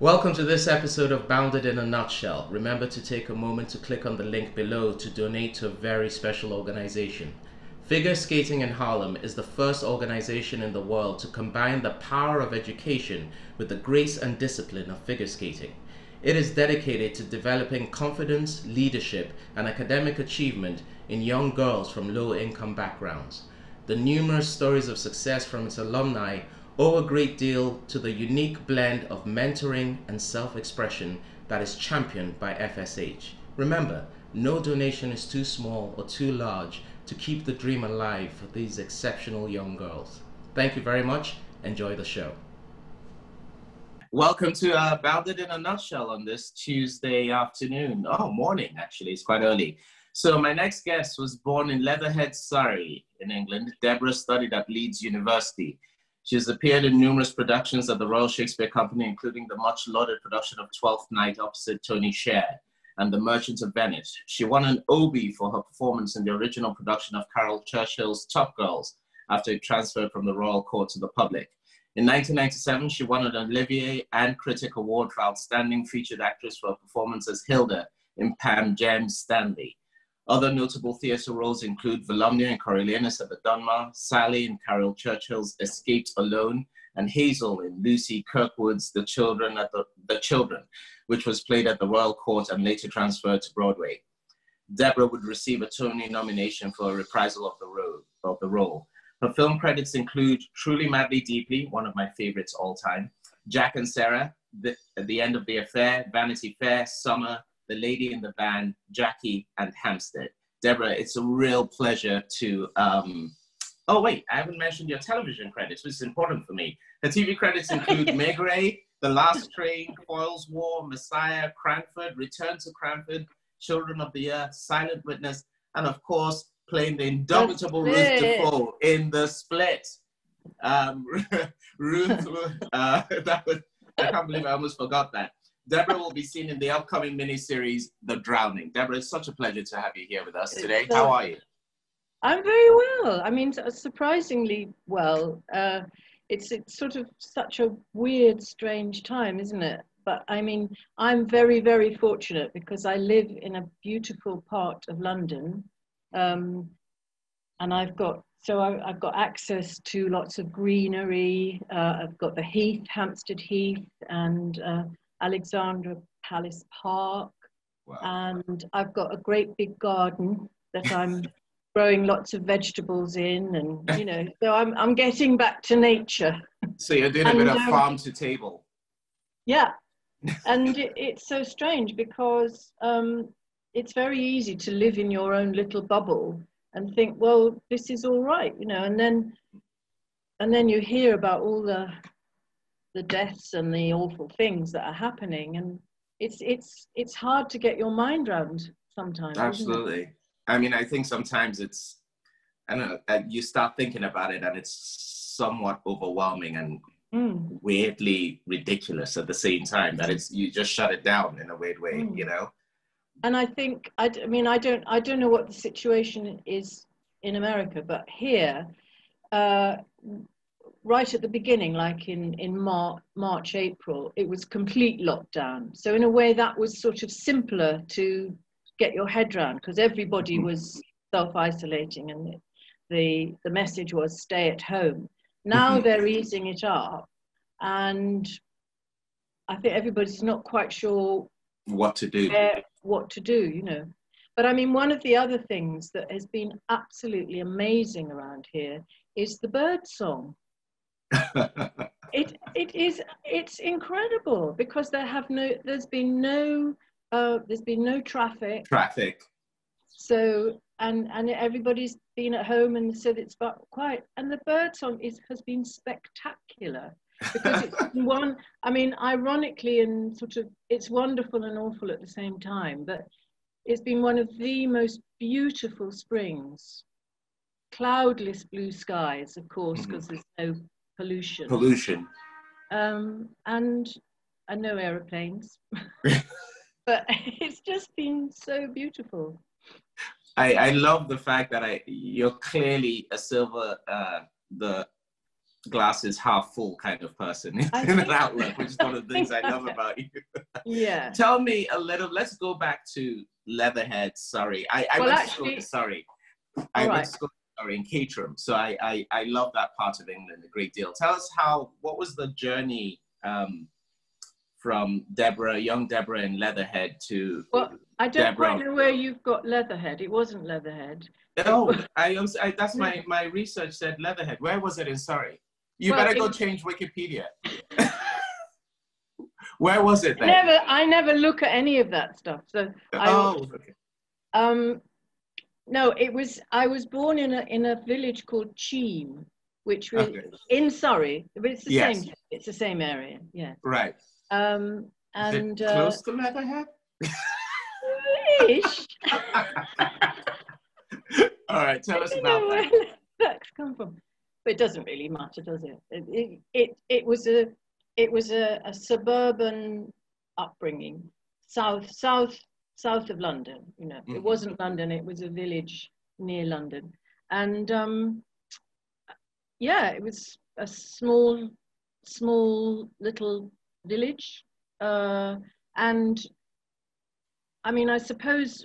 Welcome to this episode of Bounded in a Nutshell. Remember to take a moment to click on the link below to donate to a very special organization. Figure Skating in Harlem is the first organization in the world to combine the power of education with the grace and discipline of figure skating. It is dedicated to developing confidence, leadership, and academic achievement in young girls from low income backgrounds. The numerous stories of success from its alumni owe a great deal to the unique blend of mentoring and self expression that is championed by FSH. Remember, no donation is too small or too large to keep the dream alive for these exceptional young girls. Thank you very much. Enjoy the show. Welcome to uh, Bounded in a Nutshell on this Tuesday afternoon. Oh, morning, actually. It's quite early. So, my next guest was born in Leatherhead, Surrey, in England. Deborah studied at Leeds University. She has appeared in numerous productions at the Royal Shakespeare Company, including the much lauded production of Twelfth Night opposite Tony Sher and The Merchant of Venice. She won an Obie for her performance in the original production of Caryl Churchill's Top Girls after it transferred from the Royal Court to the public. In 1997, she won an Olivier and Critic Award for Outstanding Featured Actress for her performance as Hilda in Pam Gems Stanley. Other notable theatre roles include Volumnia in Coriolanus at the Donmar, Sally in Caryl Churchill's Escaped Alone, and Hazel in Lucy Kirkwood's The Children at the, the Children, which was played at the Royal Court and later transferred to Broadway. Deborah would receive a Tony nomination for a reprisal of the role. Of the role. Her film credits include Truly Madly Deeply, one of my favorites all time, Jack and Sarah, the, At the End of the Affair, Vanity Fair, Summer, the lady in the van, Jackie, and Hampstead. Deborah, it's a real pleasure to. Um, oh, wait, I haven't mentioned your television credits, which is important for me. Her TV credits include Maigret, The Last Train, Foyle's War, Messiah, Cranford, Return to Cranford, Children of the Earth, Silent Witness, and of course, playing the indomitable Ruth Defoe in The Split. Um, Ruth, uh, that was, I can't believe I almost forgot that. Deborah will be seen in the upcoming miniseries, The Drowning. Deborah, it's such a pleasure to have you here with us today. How are you? I'm very well. I mean, surprisingly well. Uh, it's, it's sort of such a weird, strange time, isn't it? But I mean, I'm very, very fortunate because I live in a beautiful part of London. Um, and I've got so I, have got access to lots of greenery. Uh, I've got the Heath, Hampstead Heath, and uh, Alexandra Palace Park. Wow. And I've got a great big garden that I'm growing lots of vegetables in and you know so I'm I'm getting back to nature. So you're doing and, a bit of um, farm to table. Yeah. and it, it's so strange because um, it's very easy to live in your own little bubble and think, well, this is all right, you know, and then and then you hear about all the the deaths and the awful things that are happening and it's it's it's hard to get your mind around sometimes absolutely i mean i think sometimes it's i don't know uh, you start thinking about it and it's somewhat overwhelming and mm. weirdly ridiculous at the same time that it's you just shut it down in a weird way mm. you know and i think I, I mean i don't i don't know what the situation is in america but here uh, right at the beginning, like in, in Mar- March, April, it was complete lockdown. So, in a way, that was sort of simpler to get your head around because everybody mm-hmm. was self isolating and the, the message was stay at home. Now mm-hmm. they're easing it up, and I think everybody's not quite sure what to do. Where, what to do, you know. But I mean, one of the other things that has been absolutely amazing around here is the bird song it it is it's incredible because there have no there's been no uh, there's been no traffic. Traffic. So and and everybody's been at home and said it's quiet and the bird song is has been spectacular because it's one i mean ironically and sort of it's wonderful and awful at the same time but it's been one of the most beautiful springs. Cloudless blue skies of course because mm-hmm. there's no pollution. Pollution. Um, and and no aeroplanes. but it's just been so beautiful. I, I love the fact that I you're clearly a silver uh, the glasses half full kind of person in an outlook, which is one of the things I love about you. yeah. Tell me a little. Let's go back to Leatherhead. Sorry, I, I well, went actually, to school, sorry. I right. went to school sorry in Caterham, so I, I I love that part of England a great deal. Tell us how. What was the journey? Um, from Deborah, young Deborah in Leatherhead to. Well, I don't Deborah. quite know where you've got Leatherhead. It wasn't Leatherhead. Oh, I, I, that's my, my research said Leatherhead. Where was it in Surrey? You well, better go change Wikipedia. Where was it then? Never, I never look at any of that stuff. So oh, I, okay. Um, no, it was. I was born in a in a village called Cheam, which was okay. in Surrey. But it's the yes. same. It's the same area. Yeah. Right. Um, and uh, close to Leatherhead. Ish. All right, tell us about that. Where come from? But it doesn't really matter, does it? It it, it, it was a it was a, a suburban upbringing, south south south of London. You know, mm-hmm. it wasn't London; it was a village near London, and um, yeah, it was a small small little village. Uh, and I mean, I suppose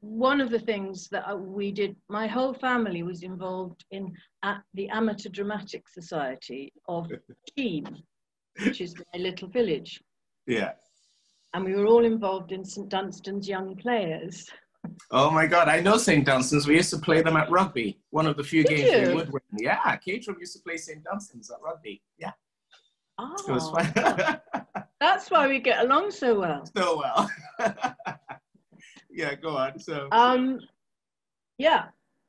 one of the things that uh, we did, my whole family was involved in at the Amateur Dramatic Society of Cheam, which is my little village. Yeah. And we were all involved in St Dunstan's Young Players. Oh my God, I know St. Dunstan's. We used to play them at rugby. One of the few Did games you? we would win. Yeah, Caterham used to play St. Dunstan's at rugby. Yeah. Oh, that's why we get along so well. So well. yeah, go on. So. Um, yeah.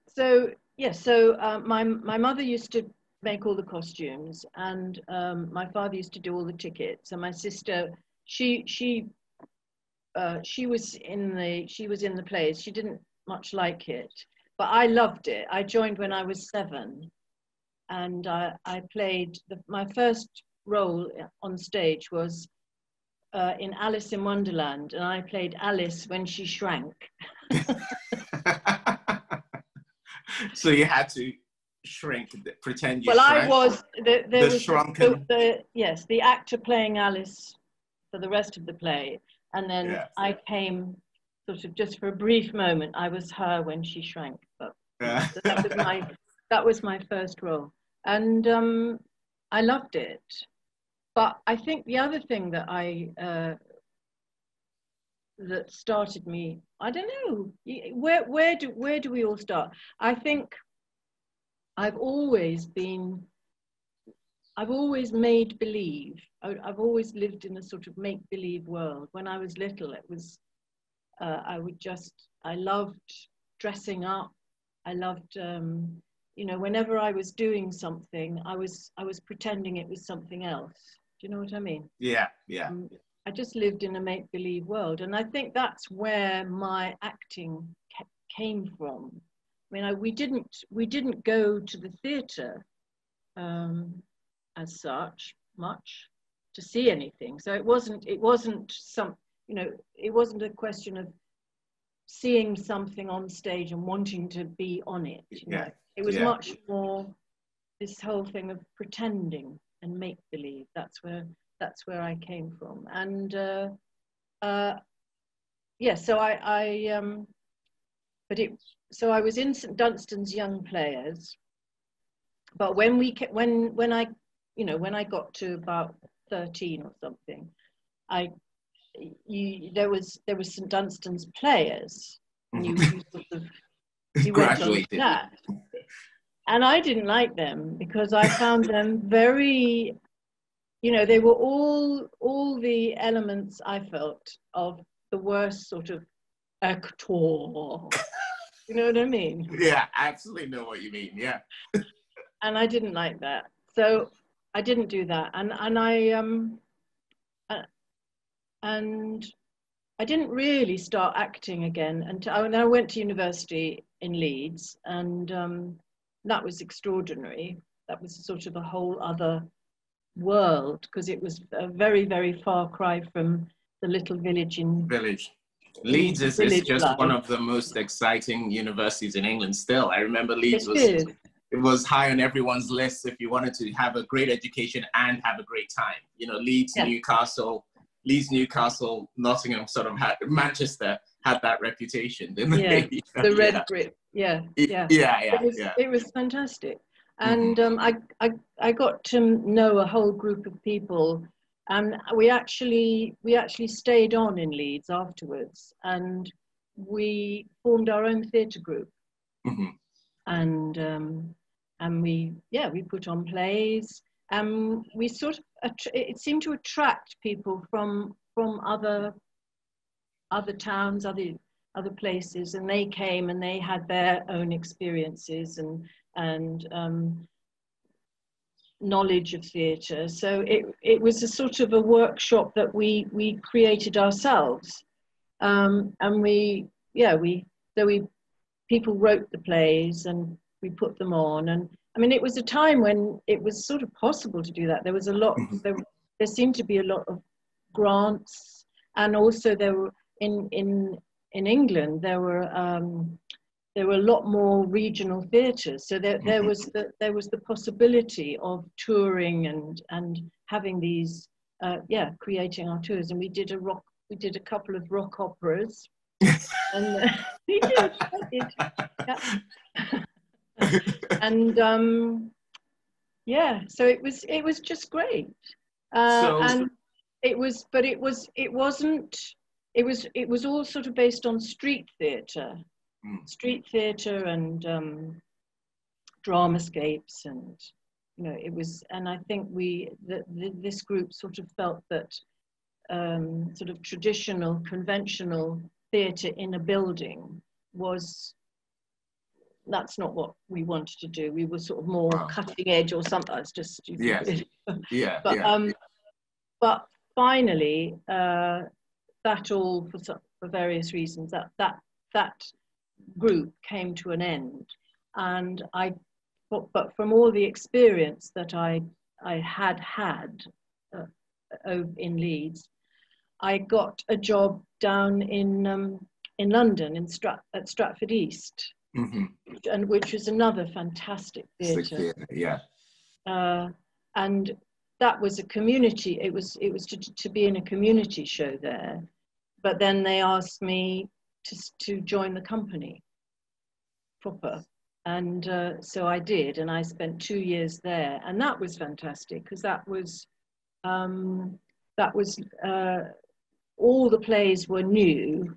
So yeah. So uh, my my mother used to make all the costumes, and um, my father used to do all the tickets, and my sister she she uh, she was in the she was in the plays. She didn't much like it, but I loved it. I joined when I was seven, and I, I played the, my first role on stage was uh, in Alice in Wonderland, and I played Alice when she shrank. so you had to shrink, pretend you. Well, shrank. I was the, the was shrunken. The, the, yes, the actor playing Alice for the rest of the play, and then. I came sort of just for a brief moment. I was her when she shrank, but yeah. that was my that was my first role, and um, I loved it. But I think the other thing that I uh, that started me, I don't know, where where do where do we all start? I think I've always been, I've always made believe. I, have always lived in a sort of make believe world. When I was little, it was uh, I would just I loved dressing up. I loved um, you know whenever I was doing something, I was I was pretending it was something else do you know what I mean? Yeah, yeah. Um, I just lived in a make believe world. And I think that's where my acting came from. I mean, I, we didn't we didn't go to the theatre um, as such much to see anything. So it wasn't it wasn't some you know it wasn't a question of seeing something on stage and wanting to be on it. yeah. Know? It was yeah. much more this whole thing of pretending and make believe. That's where that's where I came from. And uh, uh, yeah, so I, I um, but it so I was in St Dunstan's Young Players, but when we when when I you know when I got to about thirteen or something, I you there was there was St Dunstan's Players. You, you sort of you went on that and I didn't like them because I found them very, you know, they were all all the elements I felt of the worst sort of actor. you know what I mean? Yeah, I absolutely know what you mean. Yeah. and I didn't like that, so I didn't do that, and and I um, uh, and I didn't really start acting again until I, I went to university in Leeds and. Um, that was extraordinary. That was sort of a whole other world because it was a very, very far cry from the little village in village. Leeds is, is just life. one of the most exciting universities in England still. I remember Leeds it was is. It was high on everyone's list if you wanted to have a great education and have a great time. You know, Leeds, yeah. Newcastle, Leeds, Newcastle, Nottingham, sort of had Manchester had that reputation, didn't yeah. they? the red yeah. grip. Yeah, yeah, yeah, yeah. It was, yeah. It was fantastic, and mm-hmm. um, I, I, I got to know a whole group of people, and we actually, we actually stayed on in Leeds afterwards, and we formed our own theatre group, mm-hmm. and um, and we, yeah, we put on plays, and we sort of, it seemed to attract people from from other other towns, other other places, and they came and they had their own experiences and and um, knowledge of theatre. So it it was a sort of a workshop that we we created ourselves, um, and we yeah we so we people wrote the plays and we put them on and I mean it was a time when it was sort of possible to do that. There was a lot mm-hmm. there there seemed to be a lot of grants and also there were in in in England there were um, there were a lot more regional theatres, so there, there mm-hmm. was the, there was the possibility of touring and and having these uh, yeah creating our tours, and we did a rock we did a couple of rock operas, and uh, we did, did yeah. and um, yeah, so it was it was just great, uh, so, and it was but it was it wasn't it was it was all sort of based on street theatre, mm. street theatre and um, dramascapes, and you know it was. And I think we the, the, this group sort of felt that um, sort of traditional, conventional theatre in a building was that's not what we wanted to do. We were sort of more wow. cutting edge or something. It's just stupid. Yes. yeah. but yeah. um, but finally, uh, that all for, for various reasons that that that group came to an end and i but, but from all the experience that i i had had uh, in leeds i got a job down in um, in london in Strat, at stratford east mm-hmm. and which was another fantastic theatre. yeah. Uh, and that was a community it was it was to, to be in a community show there but then they asked me to, to join the company proper. And uh, so i did and i spent two years there and that was fantastic because that was um, that was uh, all the plays were new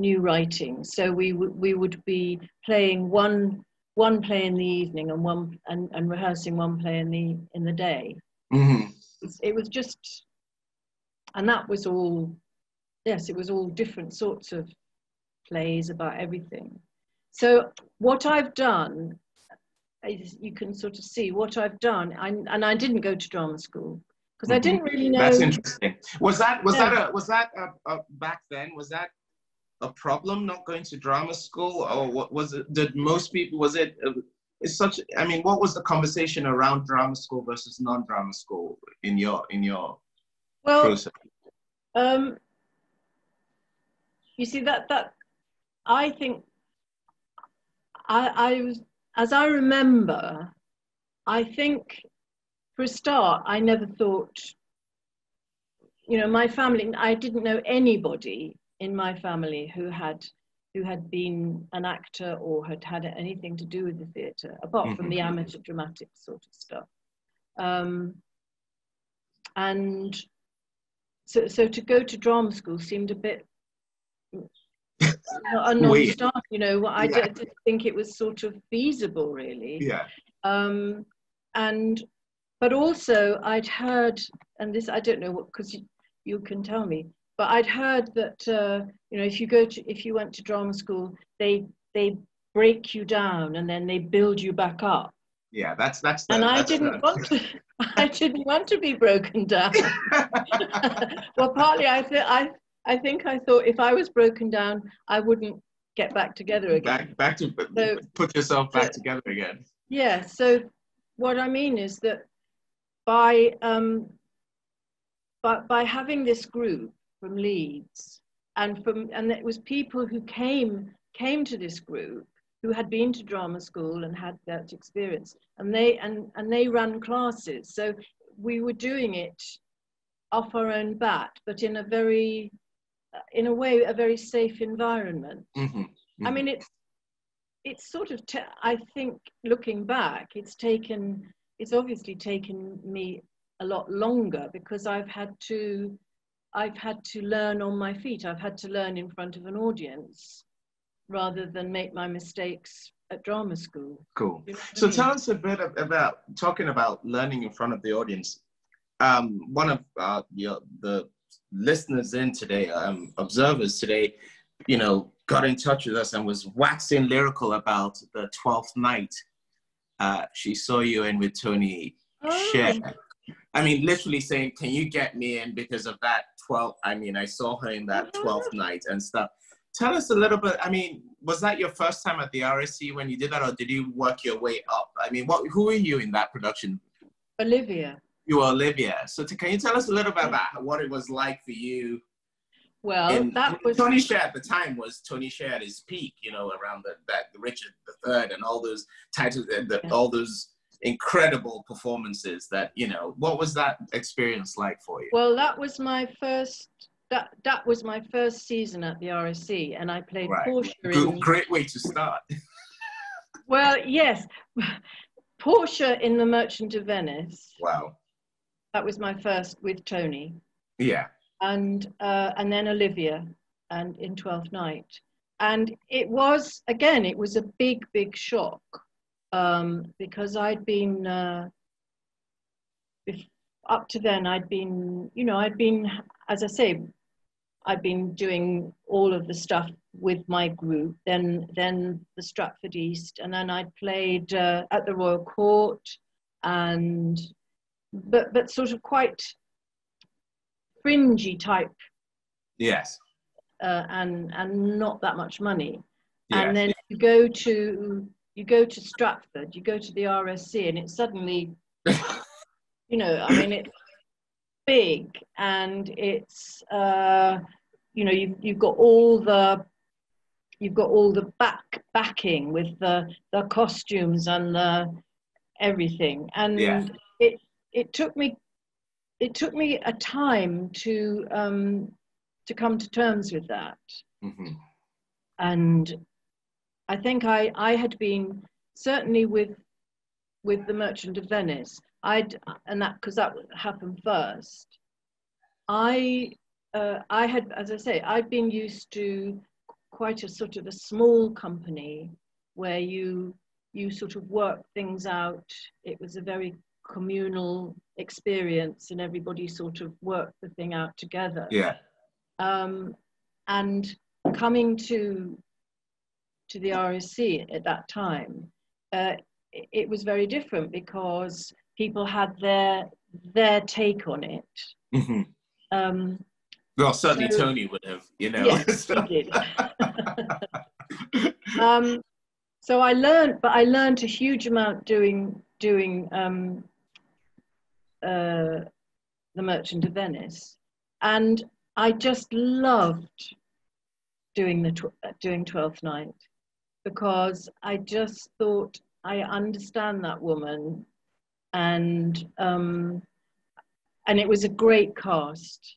new writing so we, we would be playing one one play in the evening and one and, and rehearsing one play in the in the day Mm-hmm. It was just, and that was all, yes, it was all different sorts of plays about everything. So what I've done, you can sort of see what I've done, I, and I didn't go to drama school because mm-hmm. I didn't really know. That's interesting. Was that was that a was that a, a, back then? Was that a problem not going to drama school, or what was it? Did most people was it? it's such i mean what was the conversation around drama school versus non-drama school in your in your well process? um you see that that i think i i was as i remember i think for a start i never thought you know my family i didn't know anybody in my family who had who had been an actor or had had anything to do with the theatre, apart from the mm-hmm. amateur dramatic sort of stuff. Um, and so, so to go to drama school seemed a bit a non-starter, you know. I yeah. didn't think it was sort of feasible, really. Yeah. Um, and but also I'd heard, and this I don't know what because you, you can tell me but I'd heard that uh, you know if you go to if you went to drama school, they they break you down and then they build you back up. Yeah, that's that's. The, and I didn't the... want to. I didn't want to be broken down. well, partly I think I I think I thought if I was broken down, I wouldn't get back together again. Back back to so, put yourself back so, together again. Yeah. So what I mean is that by um, but by having this group, from Leeds, and from and it was people who came came to this group who had been to drama school and had that experience, and they and and they run classes. So we were doing it off our own bat, but in a very, in a way, a very safe environment. Mm-hmm. Mm-hmm. I mean, it's it's sort of. I think looking back, it's taken. It's obviously taken me a lot longer because I've had to. I've had to learn on my feet. I've had to learn in front of an audience rather than make my mistakes at drama school. Cool. You know what I So mean? tell us a bit about talking about learning in front of the audience. Um, one of uh, the, the listeners in today, um, observers today, you know, got in touch with us and was waxing lyrical about the twelfth night. Uh, she saw you in with Tony Oh. I mean, literally saying, "Can you get me in because of that 12th?" I mean, I saw her in that Mhm. 12th night and stuff. Tell us a little bit. I mean, was that your first time at the RSC when you did that, or did you work your way up? I mean, what who were you in that production? Olivia. You were Olivia. So, to, can you tell us a little bit about what it was like for you? Well, in, that was Tony Sher at the time was Tony Sher at his peak. You know, around the, that Richard III and all those titles, and the, Yeah. all those incredible performances. That you know, what was that experience like for you? well, that was my first. That that was my first season at the RSC, and I played Right. Portia Good, in. great way to start. Well, yes, Portia in The Merchant of Venice. Wow. That was my first with Tony, Yeah. and uh, and then Olivia, and in Twelfth Night, and it was again, it was a big, big shock um, because I'd been uh, up to then I'd been, you know, I'd been, as I say, I'd been doing all of the stuff with my group, then then the Stratford East, and then I'd played uh, at the Royal Court, and but but sort of quite fringy type, Yes. uh, and and not that much money. Yeah. And then you go to you go to Stratford, you go to the RSC, and it's suddenly, you know, I mean, it's big and it's, uh, you know, you've you've got all the you've got all the back backing with the the costumes and the everything, and Yeah. it it took me it took me a time to um, to come to terms with that. Hmm and I think I, I had been certainly with with the Merchant of Venice. I'd and that because that happened first. I uh, I had, as I say, I'd been used to quite a sort of a small company where you you sort of work things out. It was a very communal experience, and everybody sort of worked the thing out together Yeah. um, and coming to to the RSC at that time, uh, it, was very different because people had their their take on it. hmm Um, Well, certainly So- Tony would have, you know. yes, so- he did. um, so I learned, but I learned a huge amount doing doing um, uh, the Merchant of Venice, and I just loved doing the tw- uh, doing Twelfth Night because I just thought I understand that woman, and um, and it was a great cast.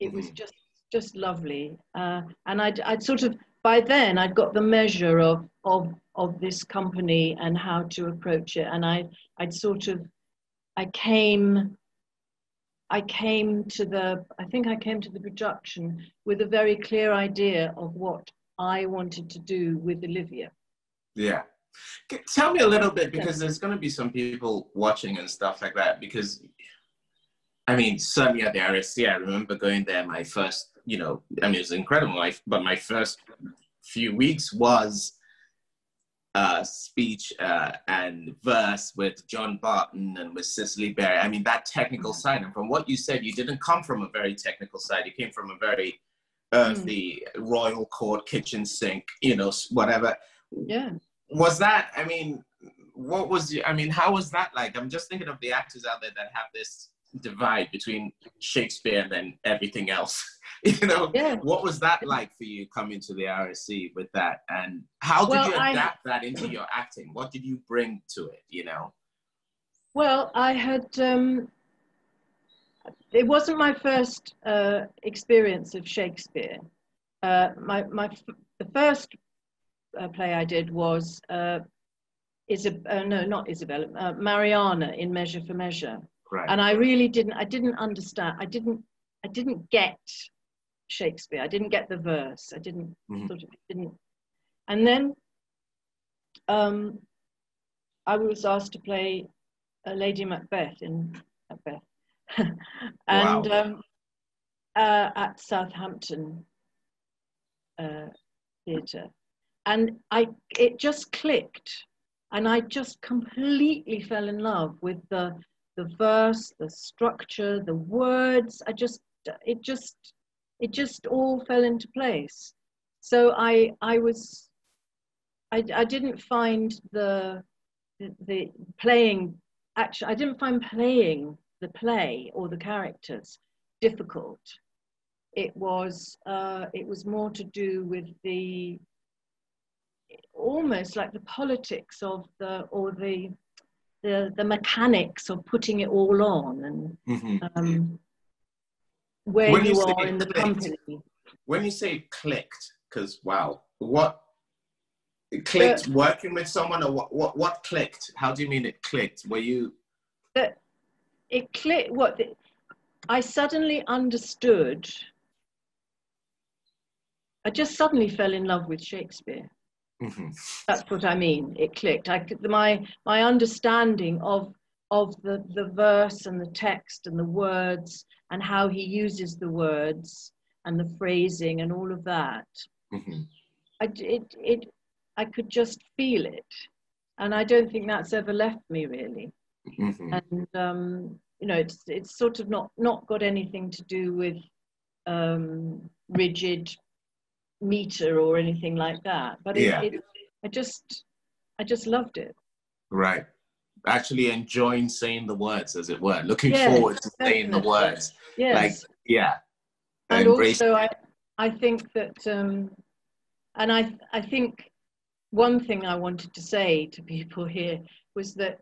It was Mhm. just just lovely, uh, and I'd I'd sort of by then I'd got the measure of of of this company and how to approach it, and I I'd sort of I came I came to the I think I came to the production with a very clear idea of what I wanted to do with Olivia. Yeah. Tell me a little bit because there's going to be some people watching and stuff like that. Because, I mean, certainly at the RSC, I remember going there my first, you know, I mean, it was incredible. My, but my first few weeks was uh, speech uh, and verse with John Barton and with Cicely Berry. I mean, that technical side. And from what you said, you didn't come from a very technical side. You came from a very earthy royal court kitchen sink, you know, whatever Yeah. was that i mean what was the, i mean how was that like i'm just thinking of the actors out there that have this divide between Shakespeare and then everything else. you know, Yeah. what was that like for you coming to the RSC with that? And how did Well, you I- adapt that into your acting? What did you bring to it, you know? Well, I had. Um, it wasn't my first uh, experience of Shakespeare. Uh, my my f- the first uh, play I did was uh, Isab- uh, no, not Isabella, uh, Mariana in Measure for Measure, Right. and I really didn't. I didn't understand. I didn't. I didn't get Shakespeare. I didn't get the verse. I didn't Mhm. sort of didn't. And then um, I was asked to play Lady Macbeth in Macbeth, and Wow. um, uh, at Southampton uh, Theatre, and I it just clicked, and I just completely fell in love with the the verse, the structure, the words. I just it just it just all fell into place. So I I was I, I didn't find the, the the playing actually I didn't find playing the play or the characters difficult. It was uh, it was more to do with the almost like the politics of the or the the the mechanics of putting it all on and Mhm. um, where When you you are in the clicked, company. When you say clicked, because wow, what it clicked working with someone or what, what what clicked? How do you mean it clicked? Were you that it clicked what the, I suddenly understood. I just suddenly fell in love with Shakespeare. Mhm. That's what I mean. It clicked. I could, my my understanding of of the the verse and the text and the words and how he uses the words and the phrasing and all of that. Mhm. I it it I could just feel it, and I don't think that's ever left me really. Mhm. and um, you know it's it's sort of not not got anything to do with um, rigid meter or anything like that but it, Yeah. it, i just i just loved it Right. Actually enjoying saying the words, as it were, looking Yes, forward to saying the words. yes Like, yeah. and also i i think that um, and i i think one thing i wanted to say to people here was that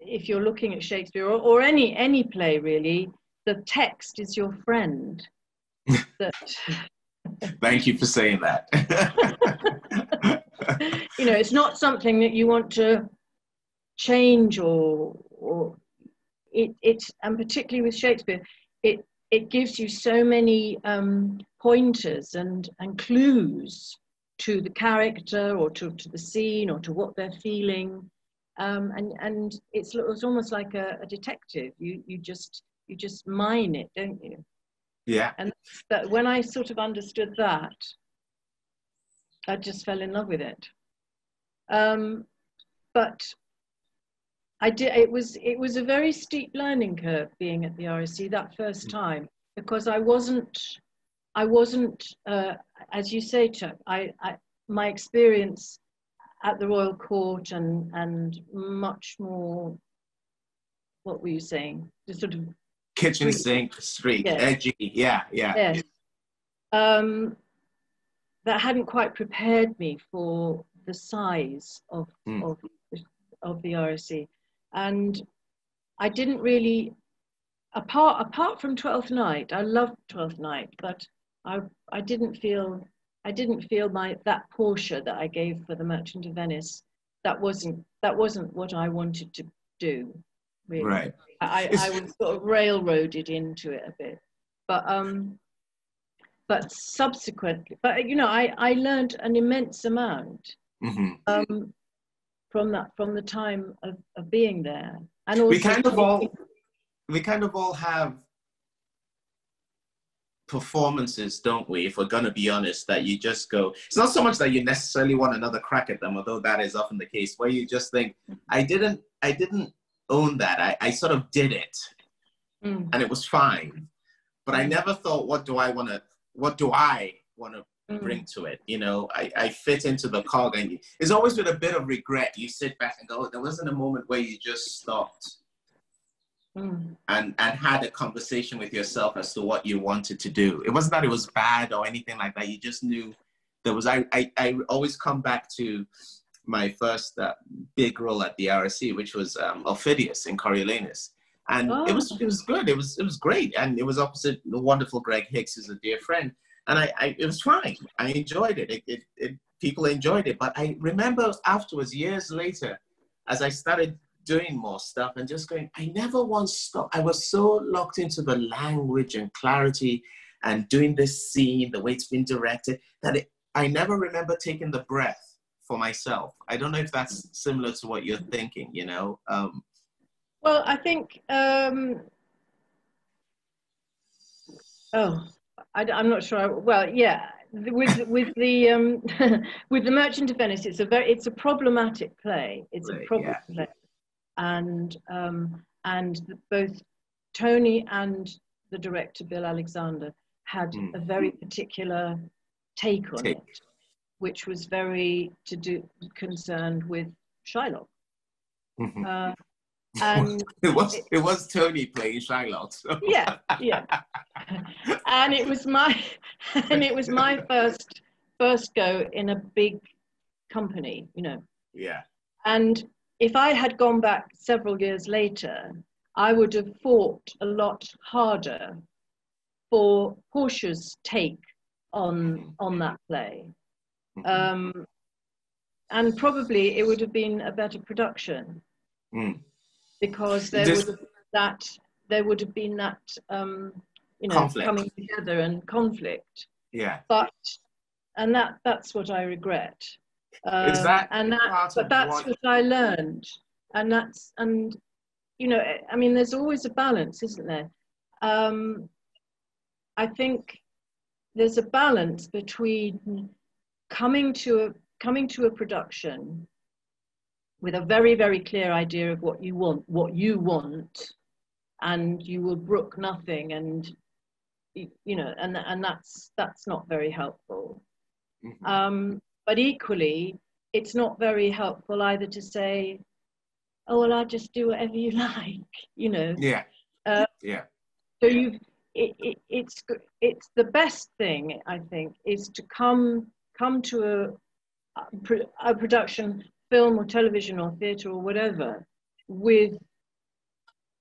if you're looking at shakespeare or, or any any play really the text is your friend that Thank you for saying that. you know it's not something that you want to change or or it it and particularly with shakespeare it it gives you so many um, pointers and and clues to the character or to, to the scene or to what they're feeling um, and and it's, it's almost like a, a detective you you just you just mine it don't you yeah. And that when I sort of understood that, I just fell in love with it. Um, but I did. It was it was a very steep learning curve being at the RSC that first time because I wasn't I wasn't uh, as you say, Chuck. I, I my experience at the Royal Court and and much more. What were you saying? The sort of Kitchen Street. sink, street, Yeah. edgy. Yeah, yeah. yes. Um, that hadn't quite prepared me for the size of Mm. of of the RSC, and I didn't really apart apart from Twelfth Night. I loved Twelfth Night, but I I didn't feel I didn't feel my that Portia that I gave for the Merchant of Venice. That wasn't that wasn't what I wanted to do. Really. Right. I, I was sort of railroaded into it a bit. But um but subsequently but you know I, I learned an immense amount hmm um from that from the time of, of being there. And also We kind of all we kind of all have performances, don't we? If we're gonna be honest, that you just go. It's not so much that you necessarily want another crack at them, although that is often the case, where you just think, I didn't, I didn't own that. I, I sort of did it, Mm, and it was fine. But I never thought, what do I want to, what do I want to mm. bring to it. You know, I, I fit into the cog, and you, it's always with a bit of regret. You sit back and go, there wasn't a moment where you just stopped mm. and and had a conversation with yourself as to what you wanted to do. It wasn't that it was bad or anything like that. You just knew there was. I I, I always come back to my first uh, big role at the RSC, which was um, Aufidius in Coriolanus. And oh. it was it was good. It was it was great, and it was opposite the wonderful Greg Hicks, who's a dear friend. And I, I it was fine. I enjoyed it. It, it, it. People enjoyed it. But I remember afterwards, years later, as I started doing more stuff and just going, I never once stopped. I was so locked into the language and clarity and doing this scene, the way it's been directed, that it, I never remember taking the breath for myself. I don't know if that's similar to what you're thinking, you know? Um, well, I think, um, oh, I, am not sure. I, well, yeah, with with the um, with the Merchant of Venice, it's a very it's a problematic play. It's a problem yeah. play, and um, and both Tony and the director Bill Alexander had mm. a very particular take on take. it, which was very to do concerned with Shylock. Mm-hmm. Uh, and it was it was Tony playing Shylock. So. Yeah, yeah. and it was my and it was my first first go in a big company, you know. Yeah. And if I had gone back several years later, I would have fought a lot harder for Portia's take on on that play. Mm-hmm. Um, and probably it would have been a better production mm. because there this, would have that there would have been that um, you know conflict. coming together and conflict. Yeah. But and that that's what I regret. Um, Is that and that but that's what... I learned, and that's and you know I mean there's always a balance, isn't there? Um, I think there's a balance between coming to a coming to a production with a very very clear idea of what you want what you want and you will brook nothing and you know and and that's that's not very helpful mm-hmm. um, but equally it's not very helpful either to say oh well i'll just do whatever you like you know yeah uh, yeah so you it, it, it's it's the best thing I think is to come come to a a production, film or television or theatre or whatever, with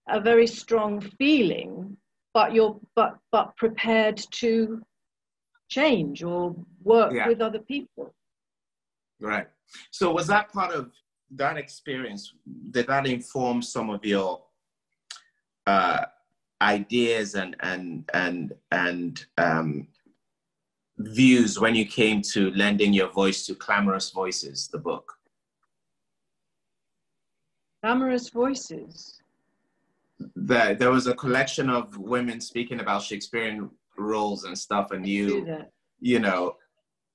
a very strong feeling, but you're but but prepared to change or work yeah. with other people. Right. So was that part of that experience? Did that inform some of your uh, ideas and and and and um, views when you came to lending your voice to clamorous voices the book clamorous voices there, there was a collection of women speaking about shakespearean roles and stuff and you you know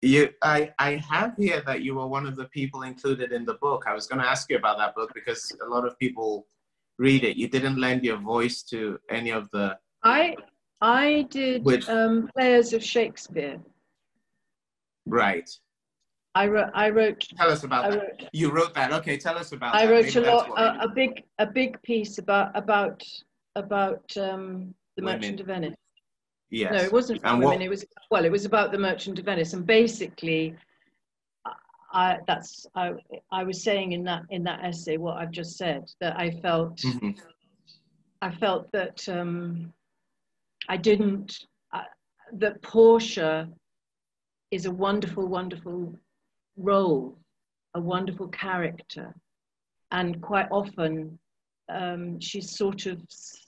you i i have here that you were one of the people included in the book i was going to ask you about that book because a lot of people read it. You didn't lend your voice to any of the. I I did which, um, players of Shakespeare. Right. I wrote. I wrote. Tell us about that. Wrote, you wrote that. Okay, tell us about. I that. wrote Maybe a lot, a, a, big, a big piece about about about um, the. Merchant of Venice. Yes. No, it wasn't and women. What, it was well, it was about the Merchant of Venice, and basically, I, that's I, I was saying in that in that essay what I've just said that I felt mm-hmm. I felt that um, I didn't uh, that Portia is a wonderful wonderful role a wonderful character and quite often um, she's sort of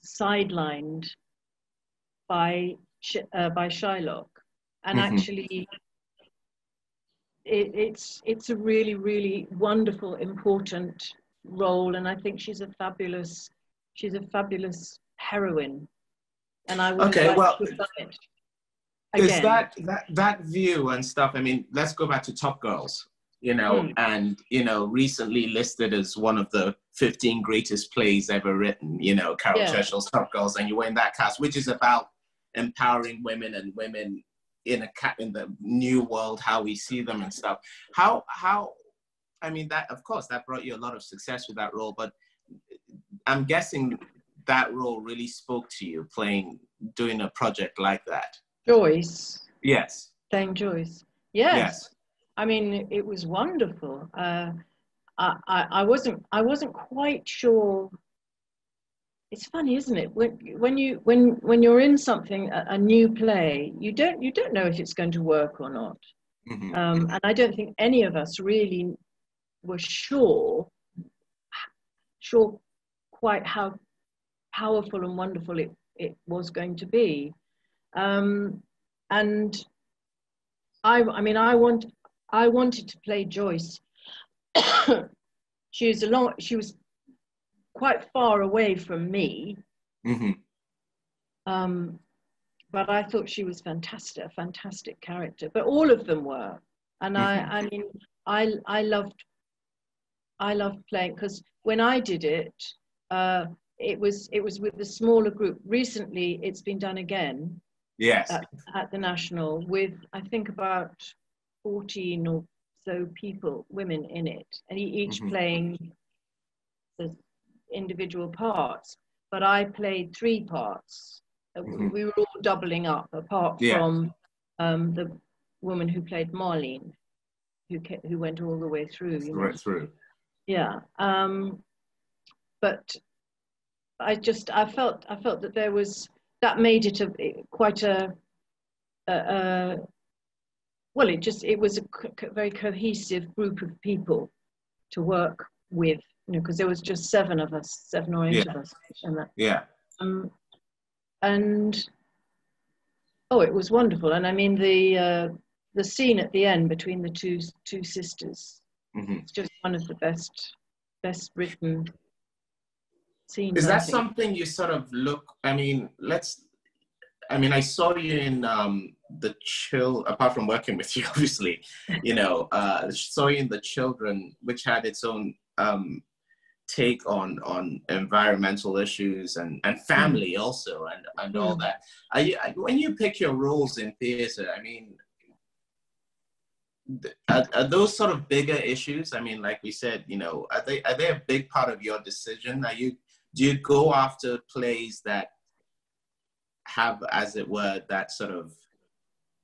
sidelined by uh, by Shylock and mm-hmm. actually it, it's it's a really really wonderful important role and i think she's a fabulous she's a fabulous heroine and i would okay like well is that that that view and stuff i mean let's go back to top girls you know mm. and you know recently listed as one of the 15 greatest plays ever written you know caryl yeah. churchill's top girls and you were in that cast which is about empowering women and women in a in the new world how we see them and stuff how how i mean that of course that brought you a lot of success with that role but i'm guessing that role really spoke to you playing doing a project like that? Joyce. Yes. Playing Joyce. Yes. Yes. I mean, it was wonderful. Uh, I, I, I wasn't I wasn't quite sure. It's funny, isn't it? When when you when when you're in something a, a new play, you don't you don't know if it's going to work or not. Mhm. Um, and I don't think any of us really were sure sure quite how powerful and wonderful it, it was going to be. Um, and I, I mean, I want, I wanted to play Joyce. she was a long, she was quite far away from me, Mhm. um, but I thought she was fantastic, a fantastic character. But all of them were, and Mhm. I, I mean, I, I loved, I loved playing because when I did it, uh, it was it was with a smaller group. Recently, it's been done again Yes. at, at the National with I think about fourteen or so people, women in it, and each Mhm. playing individual parts. But I played three parts. Uh, Mhm. We were all doubling up, apart Yeah. from um, the woman who played Marlene, who who went all the way through. You know? right through. yeah um but i just i felt i felt that there was that made it a quite a, a, a well it just it was a co- very cohesive group of people to work with you know because there was just seven of us seven or eight Yeah. of us and that Yeah. um, and oh it was wonderful and i mean the uh, the scene at the end between the two two sisters Mhm. it's just one of the best best written scenes. Is that something you sort of look? I mean, let's. I mean, I saw you in um, the chill. Apart from working with you, obviously, you know, uh, saw you in the children, which had its own um, take on on environmental issues and and family also, and and all Mm. that. Are you, when you pick your roles in theater, I mean. Are, are those sort of bigger issues? I mean, like we said, you know, are they are they a big part of your decision? Are you do you go after plays that have, as it were, that sort of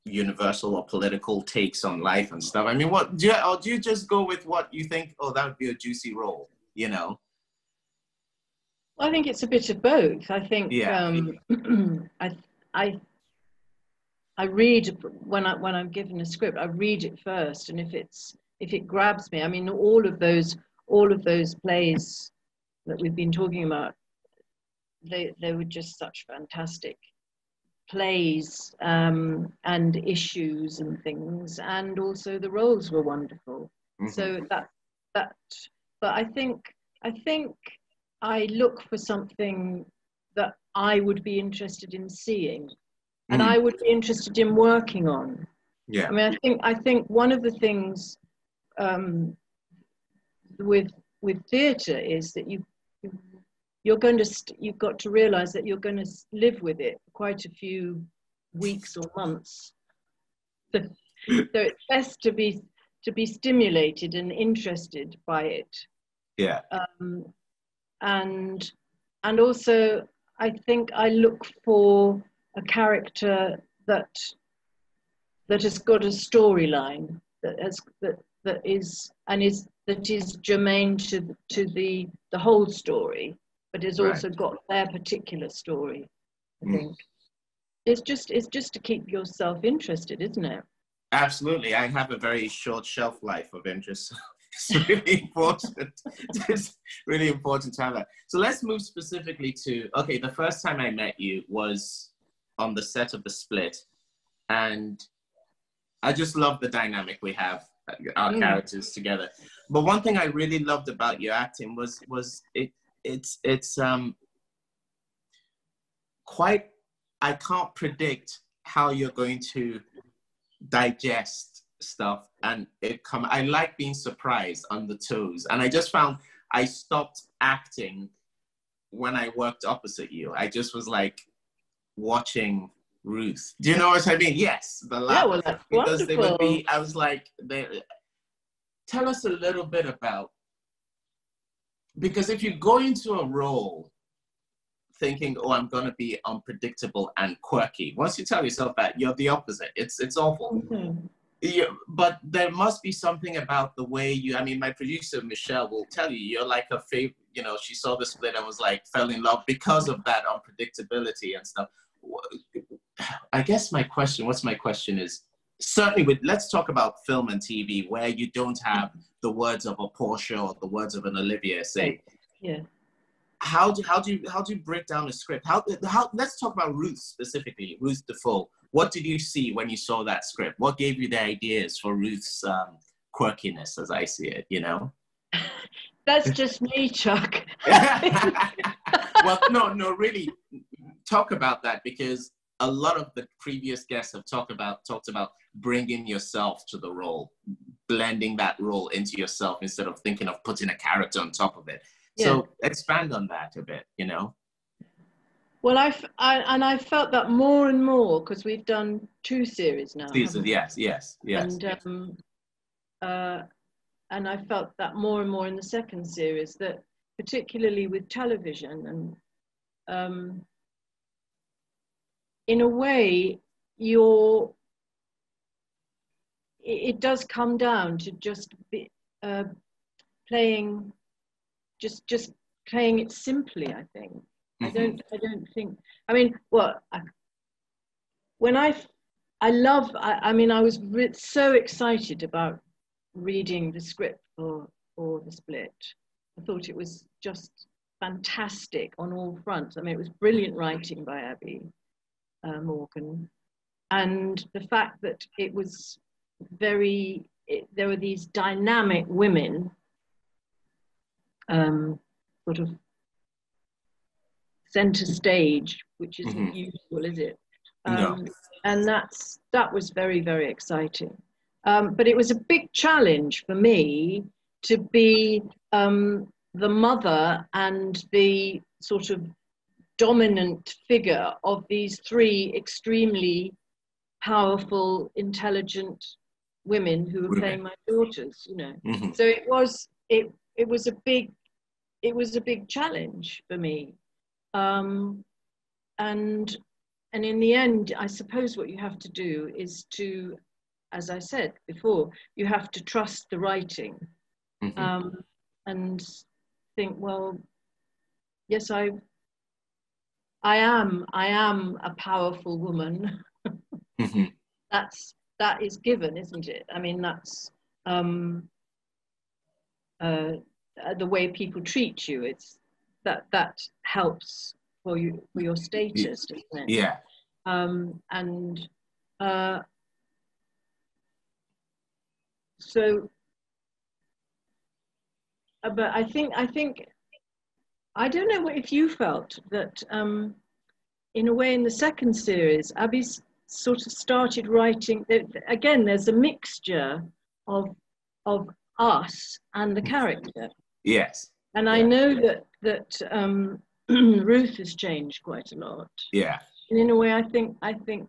universal or political takes on life and stuff? I mean, what do you, or do you just go with what you think? Oh, that would be a juicy role, you know? Well, i think it's a bit of both. I think Yeah. um, I I I read when I when I'm given a script. I read it first, and if it's if it grabs me, I mean, all of those all of those plays that we've been talking about, they they were just such fantastic plays um, and issues and things, and also the roles were wonderful. Mhm. so that that but i think i think i look for something that i would be interested in seeing and i would be interested in working on. Yeah, i mean i think i think one of the things um, with with theatre is that you you're going to st- you've got to realize that you're going to live with it for quite a few weeks or months. So so it's best to be to be stimulated and interested by it yeah, um, and and also I think I look for a character that that has got a storyline that has that that is and is that is germane to to the the whole story, but has Right. also got their particular story. I Mm. think it's just it's just to keep yourself interested, isn't it? Absolutely. I have a very short shelf life of interest. it's really important. it's really important to have that. So let's move specifically to okay. The first time I met you was on the set of the Split, and I just love the dynamic we have, uh, our Mm. characters together. But one thing I really loved about your acting was was it it's it's um quite I can't predict how you're going to digest stuff and it come I like being surprised on the toes and I just found I stopped acting when I worked opposite you. I just was like watching Ruth. Do you know what I mean? Yes, the Yeah, well, that's because they would be i was like they tell us a little bit about because if you go into a role thinking, "Oh, I'm going to be unpredictable and quirky." Once you tell yourself that, you're the opposite. It's it's awful. Mm-hmm. Yeah, but there must be something about the way you. I mean, my producer Michelle will tell you you're like a favorite. You know, she saw the split and was like fell in love because of that unpredictability and stuff. I guess my question, what's my question is, certainly with let's talk about film and TV where you don't have the words of a Portia or the words of an Olivia say. Yeah. How do how do you how do you break down a script? How how let's talk about Ruth specifically, Ruth Defoe. What did you see when you saw that script? What gave you the ideas for Ruth's um, quirkiness, as I see it? You know. That's just me, Chuck. well, no, no, really, talk about that because a lot of the previous guests have talked about talked about bringing yourself to the role, blending that role into yourself instead of thinking of putting a character on top of it. Yeah. So expand on that a bit, you know. Well, I, I and I felt that more and more because we've done two series now. Seasons, yes, yes, yes. And um, uh, and I felt that more and more in the second series that particularly with television and um, in a way, you're, it, it does come down to just be, uh, playing, just just playing it simply. I think. Mm-hmm. I don't. I don't think. I mean, well, I, when I, I love. I, I mean, I was re- so excited about reading the script for for the split. I thought it was just fantastic on all fronts. I mean, it was brilliant writing by Abi uh, Morgan, and the fact that it was very, it, there were these dynamic women, um, sort of center stage, which isn't mm-hmm. usual, is it? Um, no. And that's that was very very exciting. Um, but it was a big challenge for me to be um, the mother and the sort of dominant figure of these three extremely powerful, intelligent women who were playing my daughters, you know. Mm-hmm. So it was it it was a big it was a big challenge for me. Um, and and in the end, I suppose what you have to do is to, as I said before, you have to trust the writing mm-hmm. um, and think, well, yes, I I am, I am a powerful woman. mm-hmm. That's that is given, isn't it? I mean, that's um, uh, the way people treat you. It's that that helps for you for your status, doesn't it? Yeah. Um, and uh, so, uh, but I think I think I don't know what if you felt that, um, in a way, in the second series, Abi's sort of started writing. Again, there's a mixture of of us and the character. Yes. And I know that that um, Ruth has changed quite a lot. Yeah. And in a way, I think I think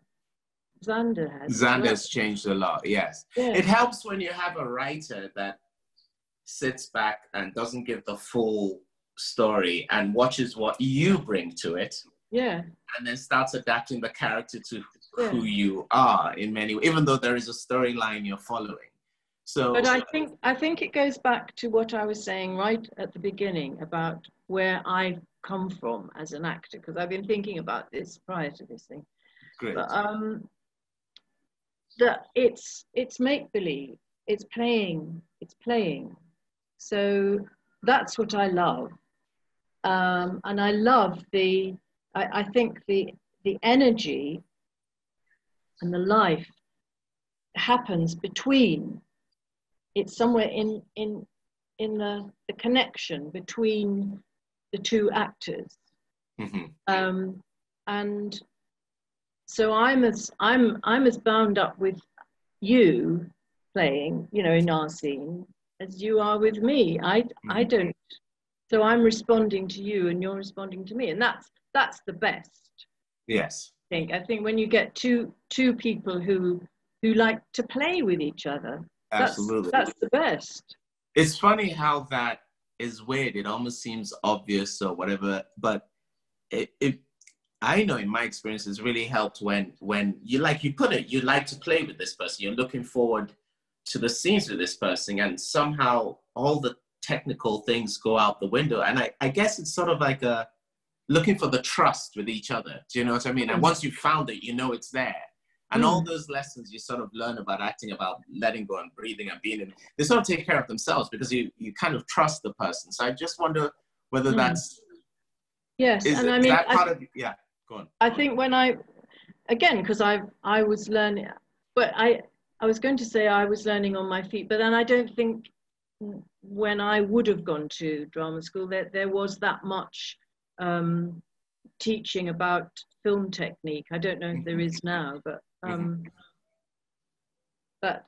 Zander has. Zander has changed a lot. Yes. Yeah. It helps when you have a writer that sits back and doesn't give the full story and watches what you bring to it. Yeah. And then starts adapting the character to yeah. who you are in many ways, even though there is a storyline you're following. So But I think I think it goes back to what I was saying right at the beginning about where I've come from as an actor, because I've been thinking about this prior to this thing. Great. But, um that it's it's make believe, it's playing, it's playing. So that's what I love. Um, and I love the, I, I think the, the energy and the life happens between, it's somewhere in, in, in the, the connection between the two actors. Mm-hmm. Um, and so I'm as I'm I'm as bound up with you playing, you know, in our scene as you are with me. I mm-hmm. I don't so I'm responding to you and you're responding to me. And that's that's the best. Yes. I think. I think when you get two two people who who like to play with each other. Absolutely. That's, that's the best. It's funny how that is weird. It almost seems obvious or whatever, but it, it I know in my experience it's really helped when when you like you put it, you like to play with this person. You're looking forward to the scenes with this person, and somehow all the technical things go out the window. And I, I guess it's sort of like a looking for the trust with each other. Do you know what I mean? And mm. once you've found it, you know it's there. And mm. all those lessons you sort of learn about acting, about letting go and breathing and being in, they sort of take care of themselves because you, you kind of trust the person. So I just wonder whether mm. that's. Yes, is, and I mean, I, of, yeah, go on. I think when I, again, because I I was learning, but I I was going to say I was learning on my feet, but then I don't think when I would have gone to drama school that there was that much um, teaching about film technique. I don't know if there is now, but um, but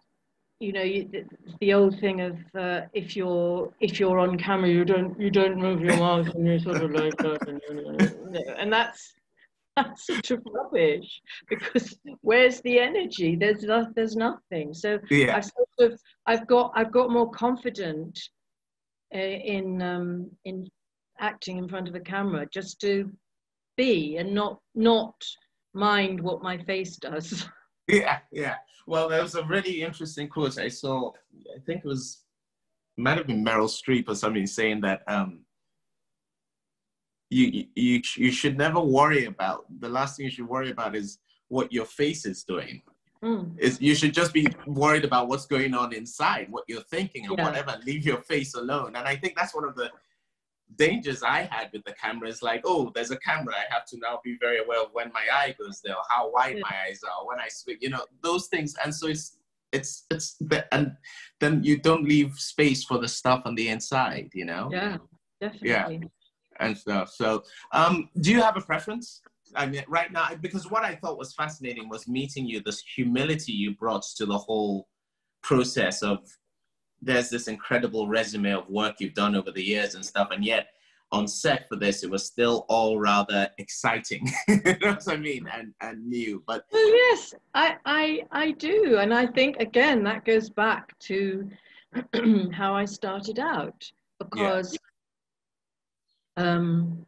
you know you, the, the, old thing of uh, if you're if you're on camera, you don't you don't move your mouth and you're sort of like that, and, and that's that's such a rubbish because where's the energy? There's no, there's nothing. So yeah. I sort of I've got I've got more confident uh, in um, in acting in front of a camera just to be and not not mind what my face does. Yeah, yeah. Well, there was a really interesting quote I saw. I think it was might have been Meryl Streep or something saying that um, you you you should never worry about the last thing you should worry about is what your face is doing. Mm. Is you should just be worried about what's going on inside, what you're thinking, and yeah. whatever. Leave your face alone. And I think that's one of the dangers I had with the camera is like, oh, there's a camera. I have to now be very aware of when my eye goes there, or how wide my eyes are, when I speak, you know, those things. And so it's it's it's and then you don't leave space for the stuff on the inside, you know. Yeah, definitely. Yeah, and stuff. So, um, do you have a preference? I mean, right now, because what I thought was fascinating was meeting you, this humility you brought to the whole process of there's this incredible resume of work you've done over the years and stuff, and yet on set for this, it was still all rather exciting. you know what I mean? And and new. But well, yes, I I I do, and I think again that goes back to how I started out because yeah. um,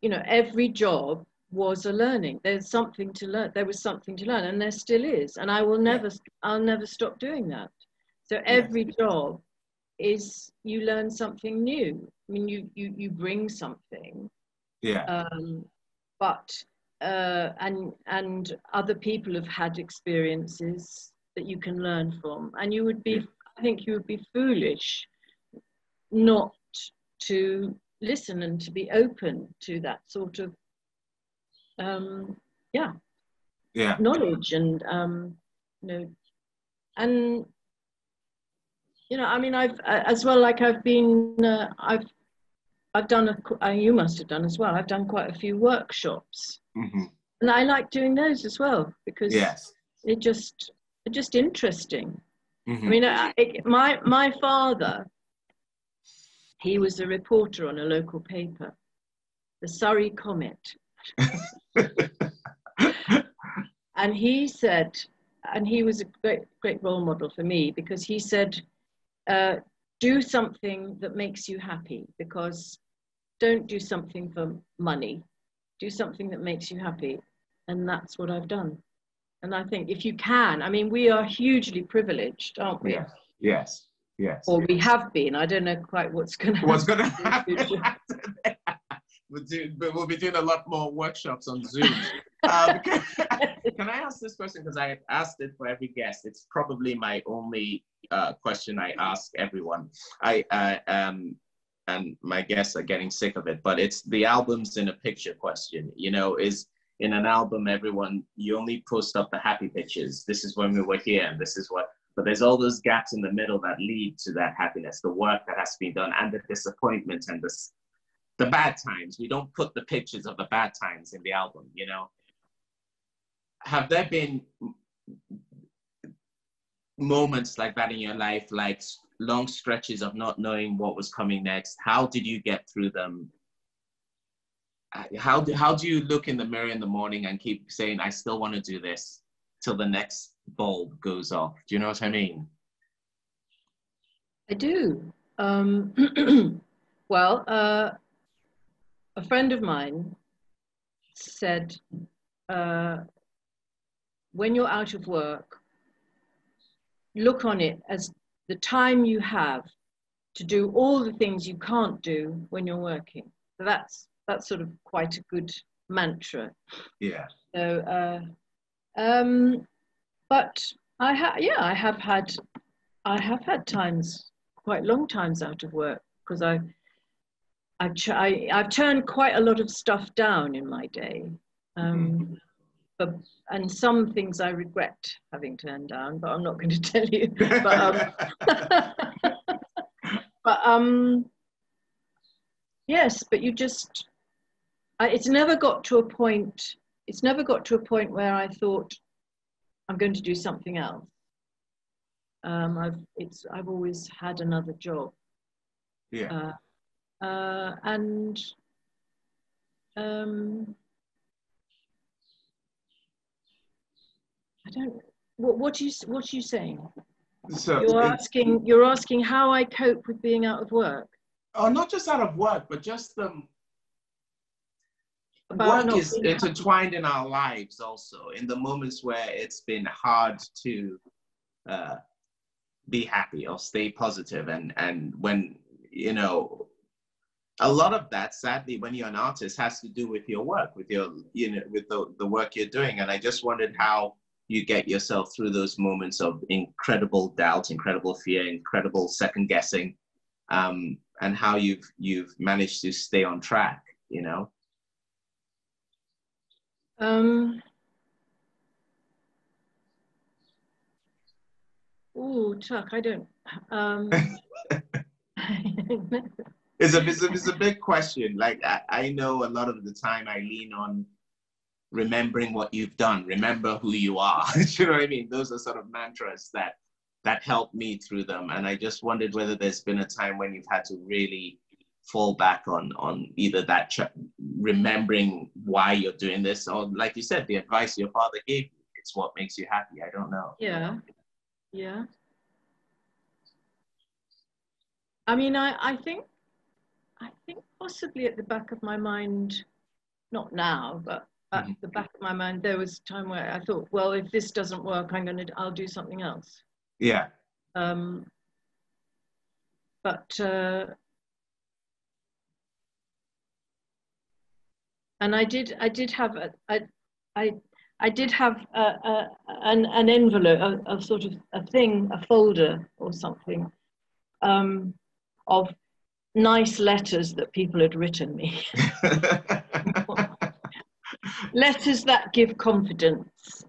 you know every job was a learning. There's something to learn. There was something to learn, and there still is. And I will never yeah. I'll never stop doing that. So every job is you learn something new. I mean, you you you bring something. Yeah. Um, but uh, and and other people have had experiences that you can learn from, and you would be, yeah. I think, you would be foolish not to listen and to be open to that sort of, um, yeah, yeah, knowledge and um, you know, and you know, I mean, I've as well, like I've been, uh, I've, I've done, a, uh, you must have done as well. I've done quite a few workshops, mm-hmm. and I like doing those as well because yes. it just, it's just interesting. Mm-hmm. I mean, I, it, my my father, he was a reporter on a local paper, the Surrey Comet, and he said, and he was a great great role model for me because he said uh, do something that makes you happy because don't do something for money. Do something that makes you happy. And that's what I've done. And I think if you can, I mean, we are hugely privileged, aren't we? Yes, yes, yes. Or we have been. I don't know quite what's going to What's going to happen? we'll, do, we'll be doing a lot more workshops on Zoom. Uh, can, can I ask this question? Because I asked it for every guest. It's probably my only uh, question I ask everyone. I uh, um, and my guests are getting sick of it, but it's the albums in a picture question. You know, is in an album, everyone you only post up the happy pictures. This is when we were here, and this is what. But there's all those gaps in the middle that lead to that happiness, the work that has to be done, and the disappointment and the the bad times. We don't put the pictures of the bad times in the album. You know, have there been moments like that in your life, like long stretches of not knowing what was coming next? How did you get through them? Uh, how do, how do you look in the mirror in the morning and keep saying, I still want to do this till the next bulb goes off? Do you know what I mean? I do. Um, well, uh, a friend of mine said, uh, when you're out of work, look on it as the time you have to do all the things you can't do when you're working. So that's that's sort of quite a good mantra. Yeah. So, uh, um, but I have, yeah, I have had, I have had times, quite long times out of work because I, I've, I, I've turned quite a lot of stuff down in my day. Um, mm-hmm. But, and some things I regret having turned down, but I'm not going to tell you. but, um, but um, yes, but you just, it's never got to a point it's never got to a point where I thought I'm going to do something else. Um, I've it's I've always had another job. Yeah. Uh, uh, and um, I don't. What what you what are you saying? So you're asking you're asking how I cope with being out of work. Oh, not just out of work, but just um, work is intertwined in our lives also in the moments where it's been hard to uh, be happy or stay positive and and when you know a lot of that sadly when you're an artist has to do with your work with your you know with the, the work you're doing and i just wondered how you get yourself through those moments of incredible doubt incredible fear incredible second guessing um, and how you've you've managed to stay on track you know um, oh, Chuck, I don't. Um, it's, a, it's, a, it's a big question. Like, I, I know a lot of the time I lean on remembering what you've done, remember who you are. you know what I mean? Those are sort of mantras that that helped me through them. And I just wondered whether there's been a time when you've had to really fall back on on either that remembering why you're doing this or like you said the advice your father gave you it's what makes you happy i don't know yeah yeah i mean i i think i think possibly at the back of my mind not now but at mm-hmm. the back of my mind there was a time where i thought well if this doesn't work i'm going to i'll do something else yeah um but uh and I did I did have a, I, I I did have a, a, an, an envelope, a, a, sort of a thing, a folder or something um, of nice letters that people had written me. letters that give confidence.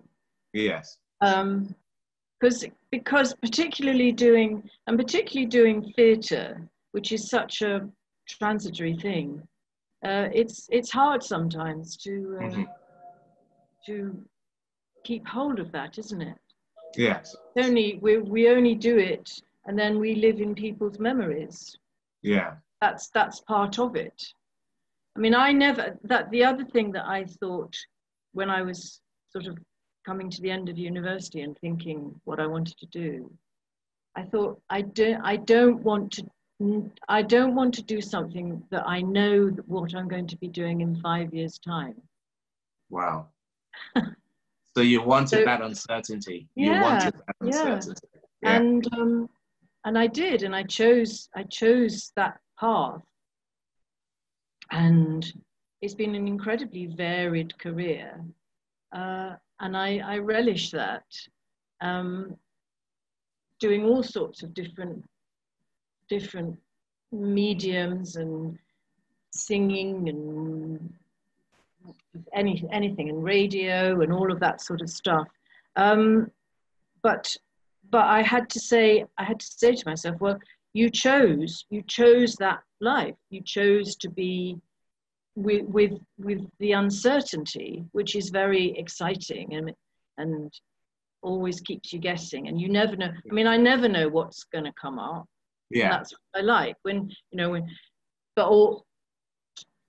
Yes. Um, because because particularly doing and particularly doing theatre, which is such a transitory thing, uh, it's it's hard sometimes to uh, mm-hmm. to keep hold of that, isn't it? Yes. It's only we we only do it, and then we live in people's memories. Yeah. That's that's part of it. I mean, I never that the other thing that I thought when I was sort of coming to the end of university and thinking what I wanted to do, I thought I don't I don't want to I don't want to do something that I know what I'm going to be doing in five years' time. Wow. so you wanted so, that uncertainty. Yeah, you wanted that uncertainty. Yeah. yeah. And um, and I did, and I chose I chose that path. And it's been an incredibly varied career, uh, and I, I relish that. Um, doing all sorts of different different mediums and singing and any, anything and radio and all of that sort of stuff. Um, but but I had to say I had to say to myself, well, you chose you chose that life. You chose to be with with with the uncertainty, which is very exciting and and always keeps you guessing. And you never know. I mean, I never know what's going to come up. Yeah. That's what I like. When, you know, when, but all,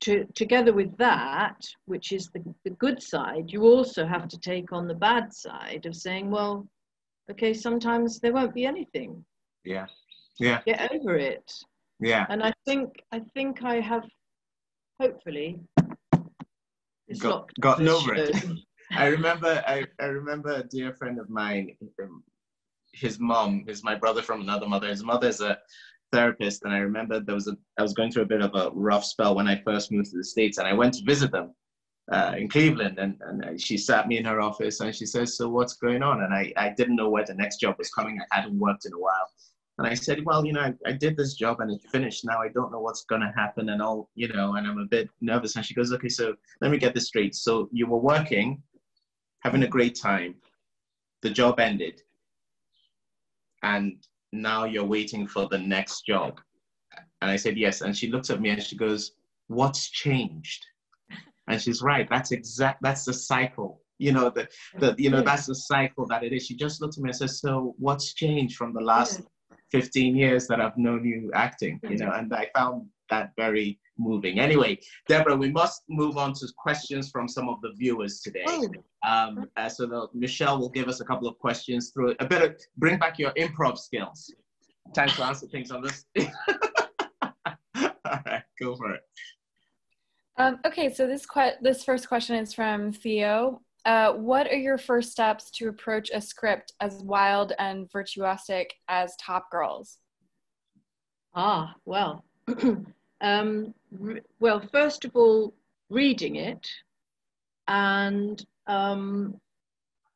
to, together with that, which is the, the good side, you also have to take on the bad side of saying, well, okay, sometimes there won't be anything. Yeah. Yeah. Get over it. Yeah. And I think I think I have hopefully got, gotten over it. I remember, I, I remember a dear friend of mine, um, his mom is my brother from another mother. His mother is a therapist, and I remember there was a, I was going through a bit of a rough spell when I first moved to the States, and I went to visit them uh, in Cleveland, and, and she sat me in her office, and she says, "So what's going on?" And I, I didn't know where the next job was coming. I hadn't worked in a while, and I said, well, you know, I, I did this job and it's finished. Now I don't know what's going to happen and all, you know, and I'm a bit nervous. And she goes, okay, so let me get this straight. So you were working, having a great time. The job ended. And now you're waiting for the next job. And I said, yes. And she looks at me and she goes, what's changed? And she's right. That's exact. That's the cycle. You know, the, the you know, that's the cycle that it is. She just looked at me and says, so what's changed from the last 15 years that I've known you acting, you know, and I found that very moving. Anyway, Deborah, we must move on to questions from some of the viewers today. Oh. Um, uh, so the, Michelle will give us a couple of questions through a bit of bring back your improv skills. Time to answer things on this. All right, go for it. Um, okay, so this this first question is from Theo. Uh, what are your first steps to approach a script as wild and virtuosic as Top Girls? Ah, well, um, well, first of all, reading it, and um,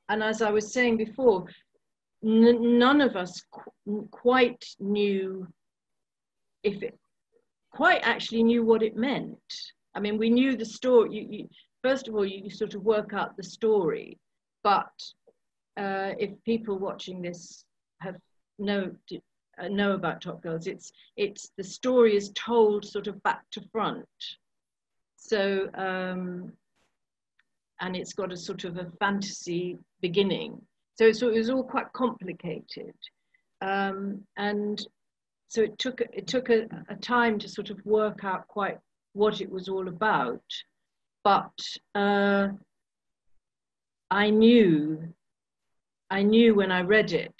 and as I was saying before, none of us qu- quite knew if it quite actually knew what it meant. I mean, we knew the story. You, you, first of all, you sort of work out the story. But uh, if people watching this have know uh, know about Top Girls, it's it's the story is told sort of back to front. So um, and it's got a sort of a fantasy beginning. So, so it was all quite complicated, um, and so it took it took a, a time to sort of work out quite what it was all about but uh, I knew, I knew when I read it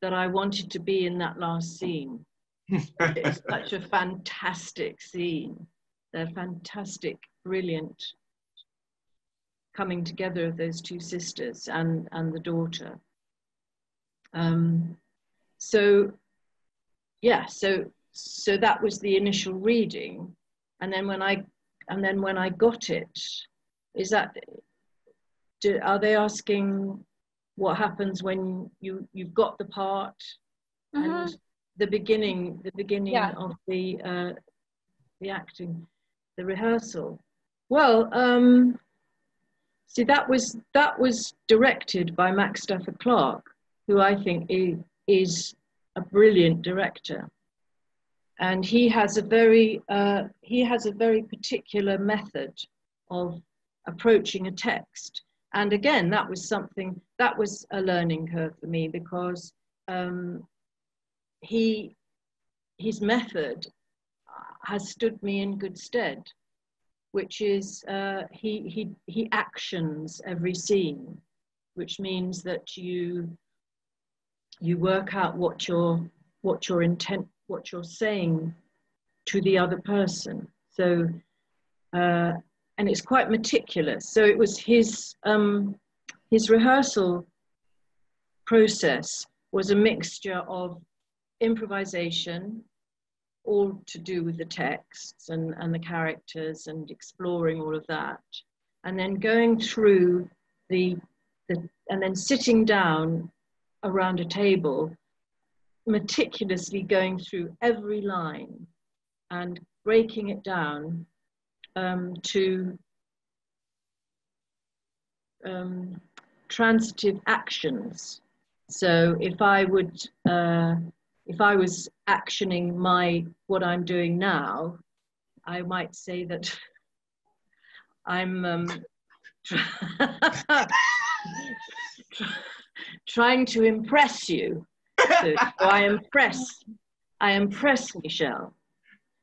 that I wanted to be in that last scene. it's such a fantastic scene. They're fantastic, brilliant coming together of those two sisters and, and the daughter. Um, so, yeah, so so that was the initial reading, and then when I and then when I got it, is that do, are they asking what happens when you you've got the part mm-hmm. and the beginning the beginning yeah. of the uh, the acting the rehearsal well um see that was that was directed by max Stafford-Clark who i think is, is a brilliant director and he has a very uh, he has a very particular method of approaching a text. And again that was something that was a learning curve for me because um, he his method has stood me in good stead which is uh, he he he actions every scene which means that you you work out what your what your intent what you're saying to the other person. So, uh, and it's quite meticulous. So it was his um, his rehearsal process was a mixture of improvisation, all to do with the texts and, and the characters and exploring all of that, and then going through the, the and then sitting down around a table meticulously going through every line and breaking it down um, to um, transitive actions. So if I would, uh, if I was actioning my what I'm doing now, I might say that I'm um, trying to impress you so I impress, I impress Michelle.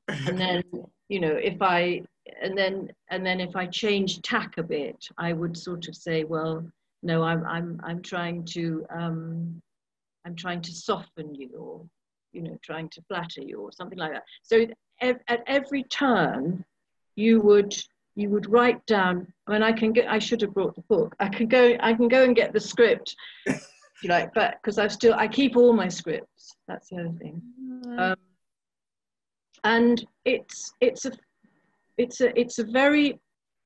And then, you know, if I, and then, and then if I change tack a bit, I would sort of say, well, no, I'm, I'm, I'm trying to, um, I'm trying to soften you or, you know, trying to flatter you or something like that. So at every turn, you would, you would write down. I mean, I can get. I should have brought the book. I can go. I can go and get the script, you like, but because I've still, I keep all my scripts. That's the other thing. Mm-hmm. Um, and it's it's a it's a it's a very.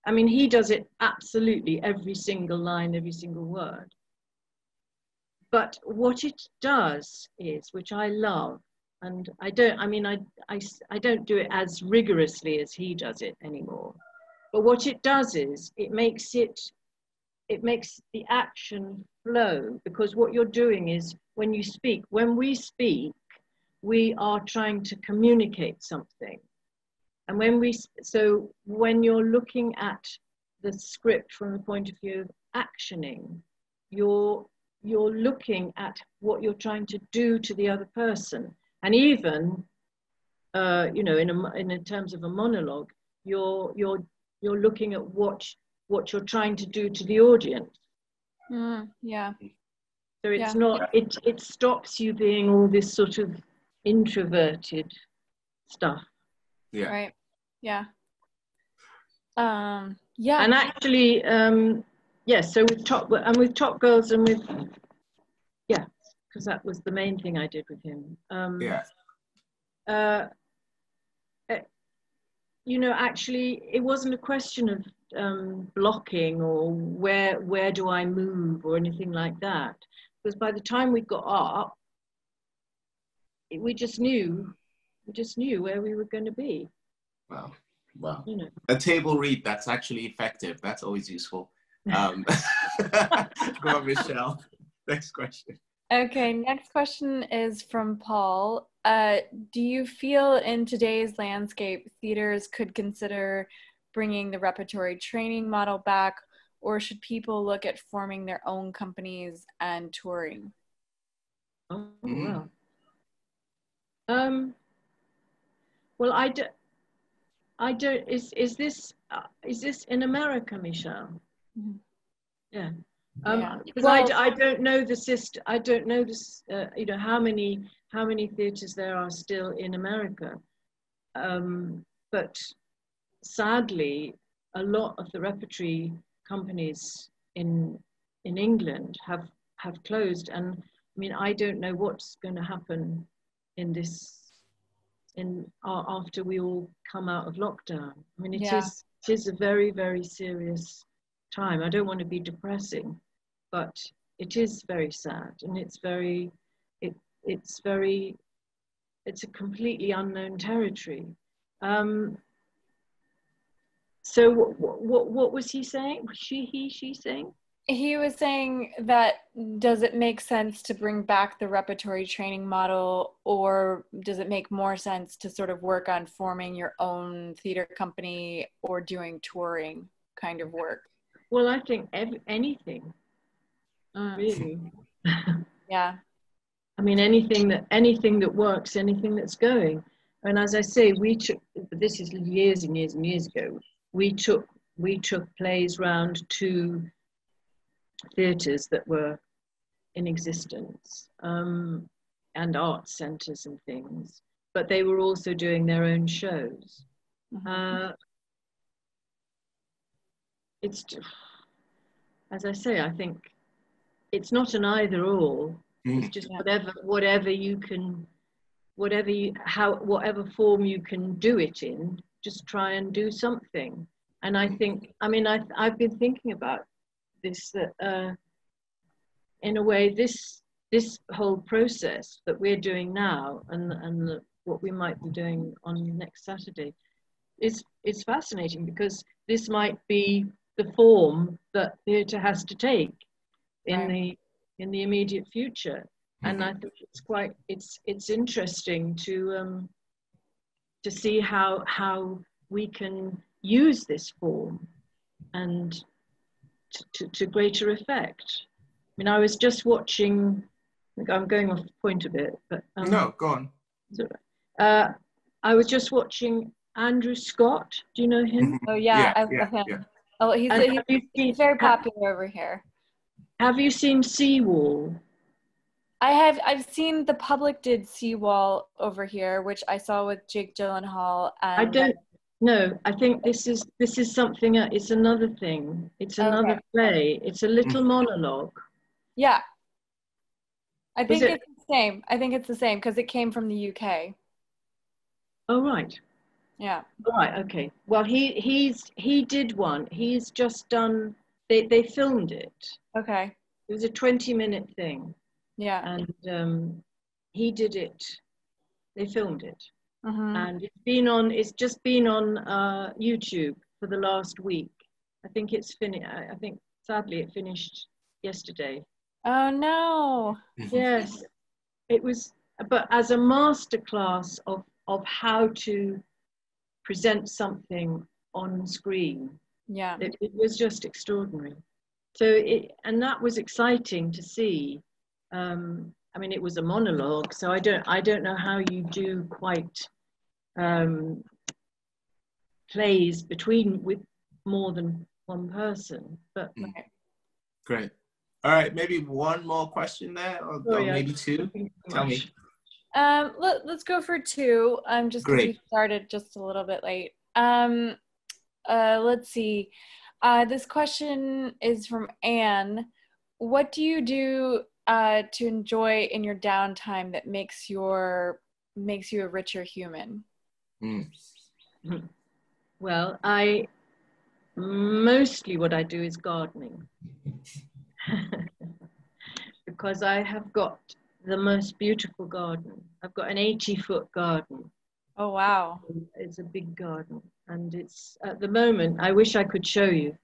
I mean, he does it absolutely every single line, every single word. But what it does is, which I love, and I don't. I mean, I I I don't do it as rigorously as he does it anymore. But what it does is it makes it, it makes the action flow because what you're doing is when you speak, when we speak, we are trying to communicate something. And when we, so when you're looking at the script from the point of view of actioning, you're, you're looking at what you're trying to do to the other person. And even, uh, you know, in, a, in terms of a monologue, you're, you're you're looking at what what you're trying to do to the audience Mm, yeah. so it's Yeah. not it it stops you being all this sort of introverted stuff Yeah. Right. Yeah. Um. Yeah. and actually um yes so with top and with top girls and with yeah because that was the main thing i did with him um Yeah. uh, uh, you know, actually, it wasn't a question of um, blocking or where where do I move or anything like that. Because by the time we got up, it- we just knew, we just knew where we were going to be. Wow. Wow. You know. A table read that's actually effective. That's always useful. Um, go on, Michelle. Next question. Okay, next question is from Paul. Uh, do you feel in today's landscape, theaters could consider bringing the repertory training model back, or should people look at forming their own companies and touring? Oh Mm. well. Um. Well, I do. I don't. Is is this uh, is this in America, Michelle? Mhm. Yeah. Um, Yeah. because I, d- Well- I don't know the system. I don't know this. Uh, you know how many how many theaters there are still in America. Um, but sadly, a lot of the repertory companies in in England have have closed, and I mean I don't know what's going to happen in this in uh, after we all come out of lockdown. I mean it is Yeah. it is a very very serious time. I don't want to be depressing, but it is very sad, and it's very it it's very it's a completely unknown territory. Um, so what, what what was he saying? She he she saying? He was saying that does it make sense to bring back the repertory training model, or does it make more sense to sort of work on forming your own theater company or doing touring kind of work? Well, I think ev- anything Mm, really. yeah. I mean, anything that anything that works, anything that's going. And as I say, we took this is years and years and years ago. We took we took plays round to theatres that were in existence um, and art centres and things, but they were also doing their own shows. Mhm. Uh, it's j- as I say, I think it's not an either or. It's Mm. just whatever whatever you can, whatever you how whatever form you can do it in. Just try and do something. And I think I mean I I've been thinking about this that uh, in a way this this whole process that we're doing now and and the, what we might be doing on next Saturday is is fascinating because this might be the form that theatre has to take in Right. the in the immediate future and. I think it's quite it's it's interesting to um, to see how how we can use this form and to, to, to greater effect. I mean, I was just watching. I'm going off point a bit, but um, no, go on. uh, I was just watching Andrew Scott. Do you know him? Mhm. Oh yeah, Yeah, I love yeah, him. yeah. Oh, he's, And he's, have seen he's very ha- popular over here. Have you seen Sea Wall? I have I've seen the public did Sea Wall over here, which I saw with Jake Gyllenhaal and I don't. No, I think this is this is something. uh, It's another thing. It's another Okay. play. It's a little monologue. Yeah. I think it- it's the same. I think it's the same because it came from the UK. Oh right, Yeah. All right. Okay. Well, he he's he did one. He's just done. They they filmed it. Okay. It was a twenty minute thing, Yeah. and um, he did it. They filmed it, hmm and it's been on. It's just been on uh, YouTube for the last week. I think it's finished. I I think sadly it finished yesterday. Oh no. Yes, it was, but as a masterclass of, of how to present something on screen, Yeah. it, it was just extraordinary. So, it, and that was exciting to see. Um, I mean, it was a monologue, so I don't, I don't know how you do quite um, plays between with more than one person, but Great. All right, maybe one more question there, or, Oh, or yeah. maybe two. Tell me. Um, let, let's go for two. Um, just because we started just a little bit late. Um, uh, let's see. Uh, this question is from Anne. What do you do uh, to enjoy in your downtime that makes your makes you a richer human? Mm. Well, I mostly what I do is gardening because I have got the most beautiful garden. I've got an 80 foot garden. Oh wow. It's a big garden, and it's at the moment. I wish I could show you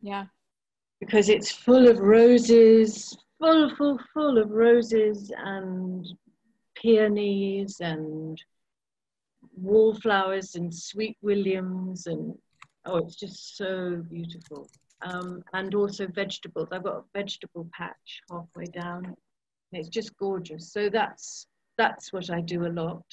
Yeah. because it's full of roses, full, full, full of roses and peonies and wallflowers and sweet williams and oh, it's just so beautiful. Um, and also vegetables. I've got a vegetable patch halfway down. And it's just gorgeous. So that's that's what I do a lot.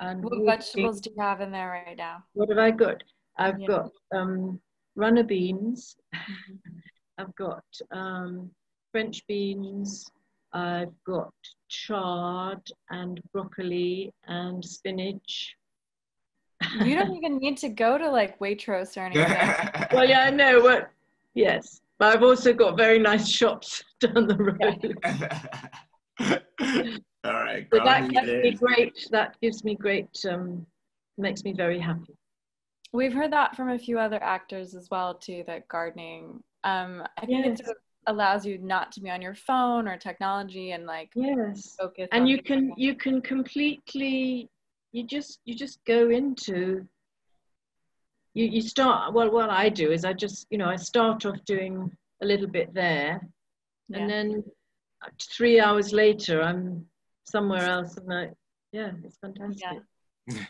And What vegetables do you have in there right now? what have I got? I've Yeah. got um, runner beans. I've got um, French beans. I've got chard and broccoli and spinach. You don't even need to go to like Waitrose or anything. well, yeah, I know. What? Yes, but I've also got very nice shops down the road. All right, So that gives me great. That gives me great. Um, makes me very happy. We've heard that from a few other actors as well too. That gardening, um, I think it Yes. sort of allows you not to be on your phone or technology and like Yes. focus. and you can like you can completely you just you just go into you you start well what i do is i just you know i start off doing a little bit there Yeah. and then three hours later i'm somewhere else and i yeah it's fantastic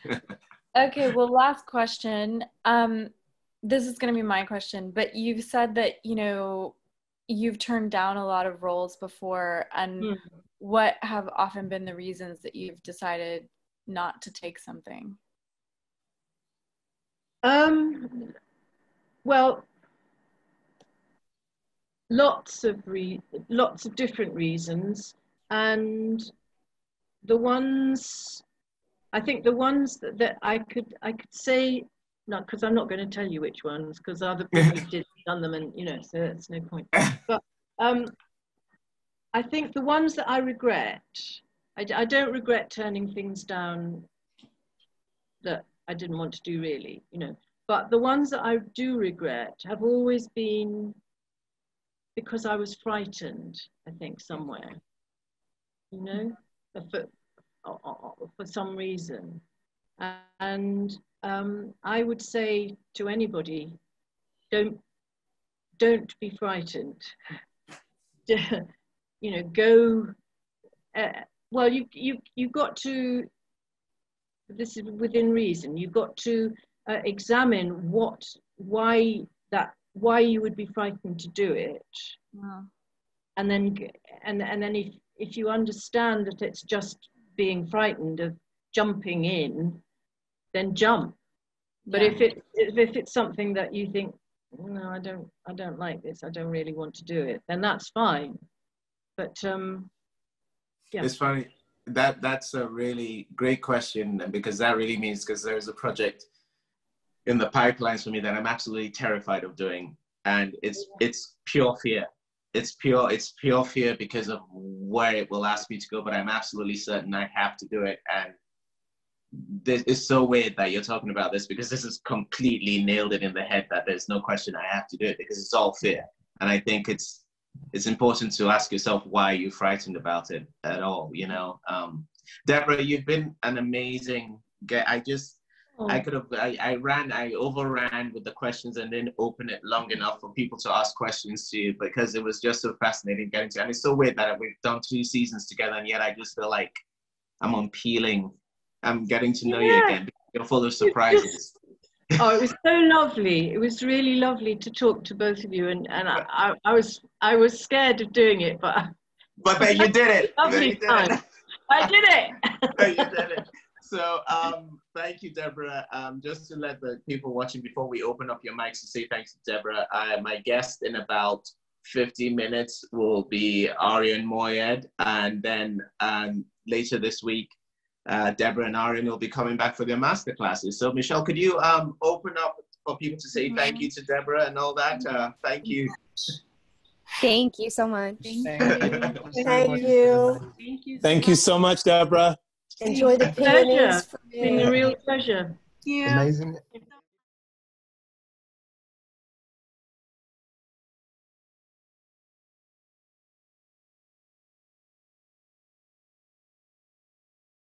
that. Okay, well, last question. Um, this is going to be my question, but you've said that you know you've turned down a lot of roles before, and Hmm. what have often been the reasons that you've decided not to take something? Um, well, lots of re- lots of different reasons, and the ones I think the ones that, that I could I could say not because I'm not going to tell you which ones because other people did done them and you know so that's no point. But um, I think the ones that I regret—I don't regret turning things down that I didn't want to do really, you know. But the ones that I do regret have always been because I was frightened, I think, somewhere, you know, for, for, for some reason. And um, I would say to anybody, don't, don't be frightened. you know, go, uh, well, you, you, you've got to, this is within reason, you've got to uh, examine what, why that, why you would be frightened to do it. Wow. And then, and, and then if, if you understand that it's just being frightened of jumping in, then jump. But Yeah. if it, if it's something that you think, no, I don't, I don't like this, I don't really want to do it, then that's fine. But um, Yeah. It's funny that that's a really great question, because that really means because there's a project in the pipelines for me that I'm absolutely terrified of doing, and it's it's pure fear. It's pure it's pure fear because of where it will ask me to go, but I'm absolutely certain I have to do it. And this is so weird that you're talking about this because this is completely nailed it in the head that there's no question I have to do it because it's all fear. And I think it's it's important to ask yourself why you're frightened about it at all. You know, um, Deborah, you've been an amazing get. I just I oh. could have I, I ran I overran with the questions and then open it long enough for people to ask questions to you because it was just so fascinating getting to and it's so weird that we've done two seasons together and yet I just feel like I'm on peeling. I'm getting to know yeah. you again. You're full of surprises. oh, it was so lovely. It was really lovely to talk to both of you, and and I, I, I was I was scared of doing it, but but then you did it. Lovely time. It. I did it. you did it. So um, thank you, Deborah. Um, just to let the people watching before we open up your mics to say thanks to Deborah. Uh, my guest in about 50 minutes will be Arian Moayed, and then um, later this week uh, Deborah and Arian will be coming back for their master classes. So Michelle, could you um, open up for people to say thank you to Deborah and all that? Uh, thank you. Thank you so much. Thank you. thank you. Thank you so much, Deborah. Enjoy the pleasure. It's been a real pleasure. Yeah. Amazing.